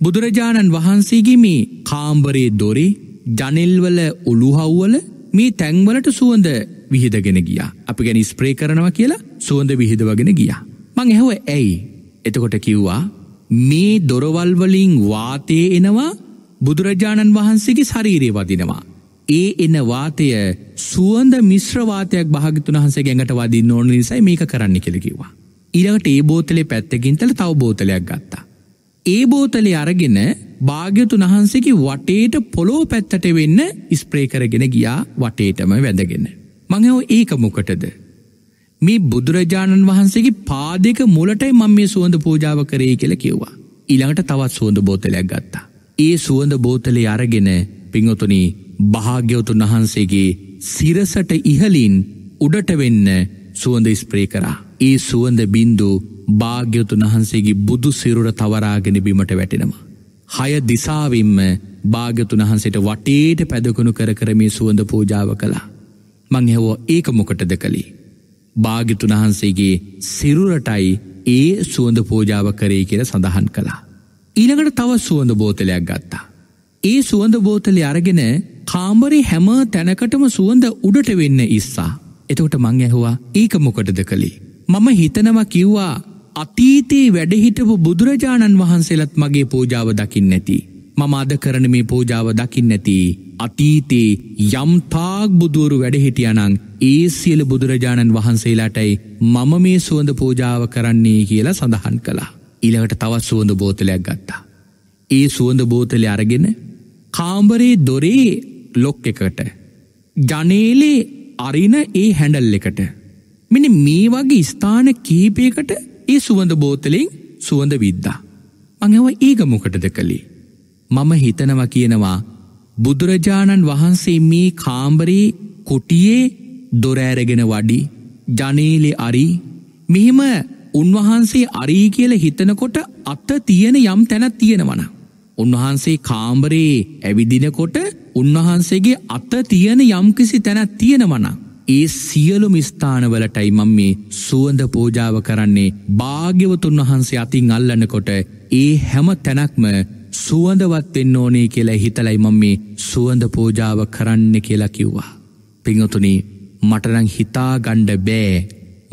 බුදුරජාණන් වහන්සේගේ මේ කාම්බරේ දොරේ ජනෙල්වල උළුහව්වල මේ තැන්වලට සුවඳ විහිදගෙන ගියා අපි ගැන ස්ප්‍රේ කරනවා කියලා සුවඳ විහිදවගෙන ගියා. මං ඇහුව ඇයි එතකොට කිව්වා මේ දොරවල්වලින් වාතය එනවා බුදුරජාණන් වහන්සේගේ ශරීරය වදිනවා. ඒ එන වාතය සුවන්ද මිශ්‍රවාතයක් භාගතුන් වහන්සේ ගැඟට වදින්න ඕන නිසයි මේක කරන්න කෙළකිවා. ඊළඟට ඒ බෝතලේ පැත්තකින්තල තව බෝතලයක් ගත්තා. ඒ බෝතලෙ අරගෙන භාග්‍යතු වහන්සේගේ වටේට පොලෝ පැත්තට වෙන්න ඉස්ප්‍රේ කරගෙන ගියා වටේටම වැඳගෙන. මඟව ඒක මොකටද. මේ බුදුරජාණන් වහන්සේගේ පාදක මුලටයි මං මේ සුවඳ පූජාව කරේ කියල කිව්වා. ඉළඟට තවත් සුවඳ බෝතලයක් ගත්තා. ඒ සුවඳ බෝතලේ අරගෙන පිංහොතුනි භාග්‍යවතුන් වහන්සේගේ සිරසට ඉහලින් උඩට වෙන්න සුවඳ ස්ප්‍රේ කරා. ඒ සුවඳ බින්දු භාග්‍යවතුන් වහන්සේගේ බුදු සිරුර තවරාගෙන බිමට වැටෙනවා. හය දිසාවින්ම භාගතුන් වහන්සේට වටේට පැදකුණු කර කරමේ සුවඳ පූජාව කළා. මං හැවෝ ඒක මොකටද කළේ. භාගිතුන් වහන්සේගේ සිරුරටයි ඒ සුවඳ පූජාව කරේ කියල සඳහන් කළා. ඊළඟට තව සුවඳ බෝතලයක් ගත්තා. ඒ සුවඳ බෝතලය අරගෙන කාම්බරි හැම තැනකටම සුවඳ උඩට වෙන්න ඉස්සා. එතකොට මං ඇහවා ඒක මොකටද කළේ. මම හිතනව කිව්වා අතීතයේ වැඩහිටපු බුදුරජාණන් වහන්සේලත් මගේ පූජාව දකිින් නැති. මම අද කරන මේ පූජාව දකිින් නැති. අතීතේ යම්තාක් බුදුවරු වැඩහිටියනං ඒ සියල බුදුරජාණන් වහන්සේලාටයි මම මේ සුවඳ පූජාව කරන්නේ කියලා සඳහන් කළා. ඉළඟට තවත් සුවඳ බෝතලයක් ගත්තා. ඒ සුවඳ බෝතලය අරගෙන කාම්බරේ දොරේ ලොක් එකට ජනේලේ අරින ඒ හැඩල් එකට මෙන මේ වගේ ස්ථාන කීපයකට ඒ සුවඳ බෝතලෙන් සුවඳ විද්දා. මඟව ඒක මොකටද කළේ. මම හිතනවා කියනවා බුදුරජාණන් වහන්සේ මේ කාම්බරේ කොටියේ දොරෑරගෙන වඩි ජනේලෙ අරි මෙහෙම උන්වහන්සේ අරී කියල හිතනකොට අත්ත තියෙන යම් තැනත් තියෙනවන. උන්වහන්සේ කාම්බරේ ඇවිදිනකොට උන්වහන්සේගේ අත්ත තියෙන යම්කිසි තැනත් තියෙනවනම්. ඒ සියලුම ස්ථානවලටයි මං මේ සුවඳ පූජාව කරන්නේ භාග්‍යවතුන් වහන්සේ අතින් අල්ලන්නකොට ඒ හැම තැනක්ම සුවඳවත් වෙන්න ඕනේ කියලා හිතලයි මං මේ සුවඳ පූජාව කරන්න කියලා කිව්වා. පිංහතුනි මටනං හිතා ගණ්ඩ බෑ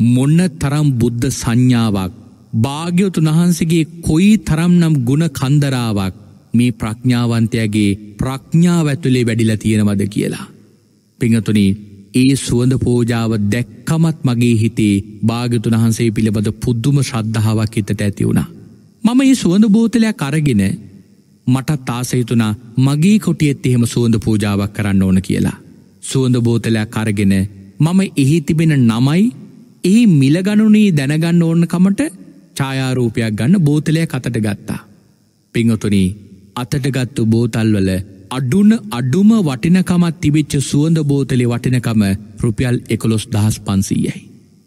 මොන්න තරම් බුද්ධ සංඥාවක් භාග්‍යවතුන් වහන්සේගේ කොයි තරම් නම් ගුණ කන්දරාවක් මේ ප්‍රඥාවන්තයගේ ප්‍රඥාව ඇතුළේ වැඩිලා තියෙනවද කියලා. පිංහතුනි ඒ සුවඳ පෝජාව දැක්කමත් මගේ හිතේ භාගතුන් වහන්සේ පිළිබඳ පුද්දුම ශ්‍රද්ධාවක් හිතට ඇති වුණා. මම ඒ සුවඳ බෝතලයක් අරගෙන මටත් ආසහිතුනා මගේ කොටියෙත් එහෙම සුවඳ පූජාවක් කරන්න ඕන කියලා. සුවඳ බෝතලයක් අරගෙන මම එහි තිබෙන නමයි එහි මිලගනුනී දැනගන්න ඕන්නකමට ඡායාරූපයක් ගන්න බෝතලය කතට ගත්තා. පිංහතුනී අතටගත්තු බෝතල්වල අඩුන අඩුම වටිනකමත් තිබිච්ච සුවඳ බෝතලේ වටිනකම රුපියල් එකොළොස් දහස් පන්සීයයි.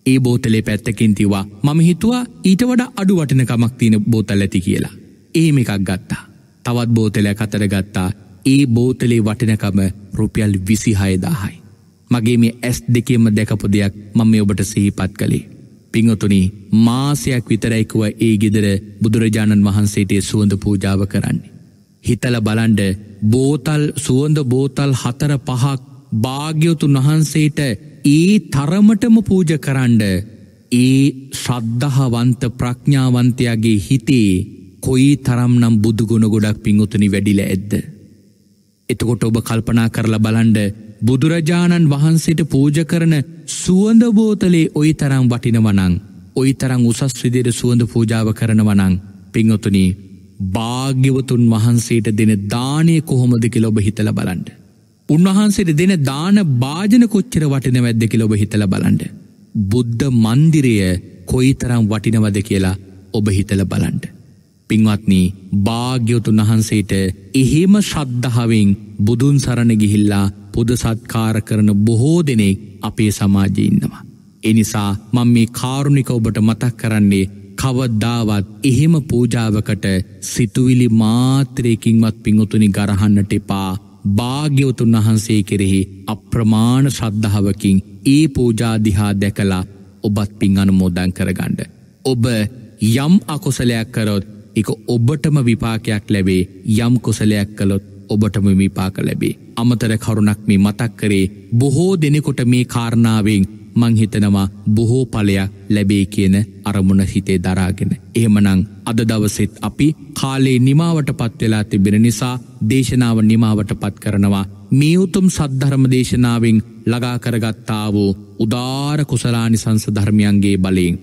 ඒ බෝතලේ පැත්තකින් තිවා මම හිතුවා ඊට වඩ අඩු වටිනකමක් තියෙන බෝතල් ඇති කියලා. ඒම එකක් ගත්තා. තවත් බෝතලය කතර ගත්තා ඒ බෝතලේ වටිනකම රුපියල් විසිහයදාහයි. මගේ මේ ඇස් දෙකෙම දැකපු දෙයක් මම මේ ඔබට සිහිපත් කළේ. පිංහතුනි මාසයක් විතරයිකුව ඒ ගෙදර බුදුරජාණන් වහන්සේටේ සුවඳ පූජාව කරන්නේ. හිතල බලන්ඩ බෝතල් සුවඳ බෝතල් හතර පහක් භාග්‍යවතුන් වහන්සේට ඒ තරමටම පූජ කරන්ඩ ඒ ශ්‍රද්ධහවන්ත ප්‍රඥාවන්තයාගේ හිතේ කොයි තරම්නම් බුදුගුණ ගොඩක් පිංගුතුනි වැඩිල ඇද්ද. එතකොට ඔබ කල්පනා කරලා බලන්ඩ බුදුරජාණන් වහන්සේට පූජ කරන සුවඳබෝතලේ ඔයි තරම් වටිනවනං ඔයි තරං උසස් විදිර සුවඳ පූජාව කරනවනං පිංහොතුනී භාග්‍යවතුන් වහන්සේට දෙන දානය කොහොමද කෙ ඔබ හිතල බලන්ඩ. උන්වහන්සේට දෙන දාන භාජන කොච්චර වටින වැද්ද කෙ ඔබ හිතල බලන්ඩ. බුද්ධ මන්දිරය කොයි තරම් වටිනවද කියලා ඔබ හිතල බලන්ඩ. පින්වත්නී භාග්‍යවතුන් වහන්සේට එහෙම ශ්‍රද්ධාවෙන් බුදුන් සරණ ගිහිල්ලා පුද සත්කාර කරන බොහෝ දෙනෙක් අපේ සමාජය ඉන්නවා. එනිසා මං මේ කාරුණික ඔබට මතක් කරන්නේ කවද්දාවත් එහෙම පූජාවකට සිතුවිලි මාත්‍රයකින්වත් පිංහතුනි ගරහන්නට එපා භාග්‍යවතුන් වහන්සේ කෙරෙහි අප්‍රමාණ ශ්‍රද්ධාවකින් ඒ පූජාදිහා දැකලා ඔබත් පින් අනුමෝදන් කරගණ්ඩ. ඔබ යම් අකොසලයක් කරොත් එක ඔබටම විපාකයක් ලැබේ යම් කොසලයක් කළොත් ඔබටම විපාක ලැබේ. අමතර කරුණක් මේ මතක් කරේ බොහෝ දෙනෙකොට මේ කාරණාවෙන් මංහිතනවා බොහෝ පලයක් ලැබේ කියන අරමුණ හිතේ දරාගෙන. එහෙමනං අද දවසෙත් අපි කාලේ නිමාවට පත්වෙලා තිබෙන නිසා දේශනාව නිමාවට පත් කරනවා. මේ උතුම් සද්ධර්ම දේශනාවෙන් ලගාකරගත්තා වූ උදාර කුසලානි සංස ධර්මයන්ගේ බලයෙන්.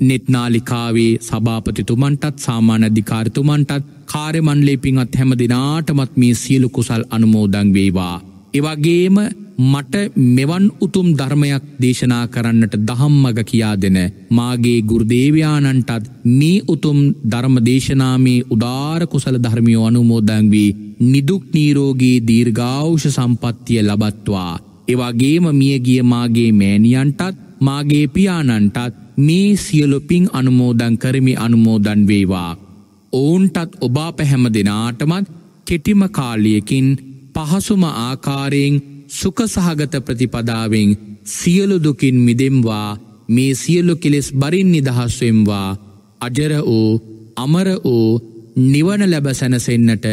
නෙත්නාලිකාවේ සභාපතිතුමන්ටත් සාමාන්‍යධිකාරතුමන්ටත් කාර්යමන්ලේපින්ත් හැම දෙනාටමත් මේ සියලු කුසල් අනුමෝදං වේවා. එවගේම මට මෙවන් උතුම් ධර්මයක් දේශනා කරන්නට දහම්මග කියා දෙන මාගේ ගුරුදේවයානන්ටත් මේ උතුම් ධර්ම දේශනාමේ උදාර කුසල ධර්මියෝ අනුමෝදං වී නිදුක් නීරෝගේ දීර්ගෞෂ සම්පත්තිය ලබත්වා. එවගේම මියගිය මාගේ මෑණියන්ටත් මාගේ පියාණන්ටත් මේ සියලොපින් අනුමෝදන් කරමි අනුමෝදන් වේවා. ඔවුන්ටත් ඔබා පැහැම දෙනාටමත් කෙටිම කාලියකින් පහසුම ආකාරයෙන් සුකසහගත ප්‍රතිපදාවෙන් සියලුදුකින් මිදෙම්වා මේ සියලු කෙලෙස් බරින් නිදහස්වෙම්වා අජර වූ අමර වූ නිවන ලැබ සැනසෙන්නට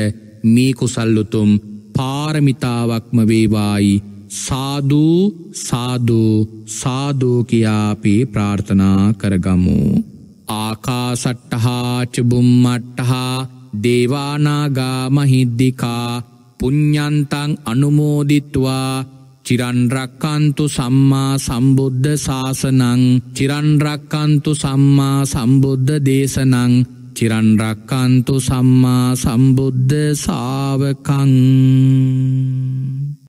මේ කුසල්ලුතුම් පාරමිතාවක්ම වේවායි සාධූ සාධූ සාධූ කියාපී ප්‍රාර්ථනා කරගමු. ආකාසට්ටහාචබුම්මට්ටහා දේවානාගා මහිද්දිකා පුඤ්ඥන්තං අනුමෝදිත්වා. චිරන්රක්කන්තු සම්මා සම්බුද්ධ ශාසනං. චිරන්රක්කන්තු සම්මා සම්බුද්ධ දේශනං. චිරන්රක්කන්තු සම්මා සම්බුද්ධ සාවකං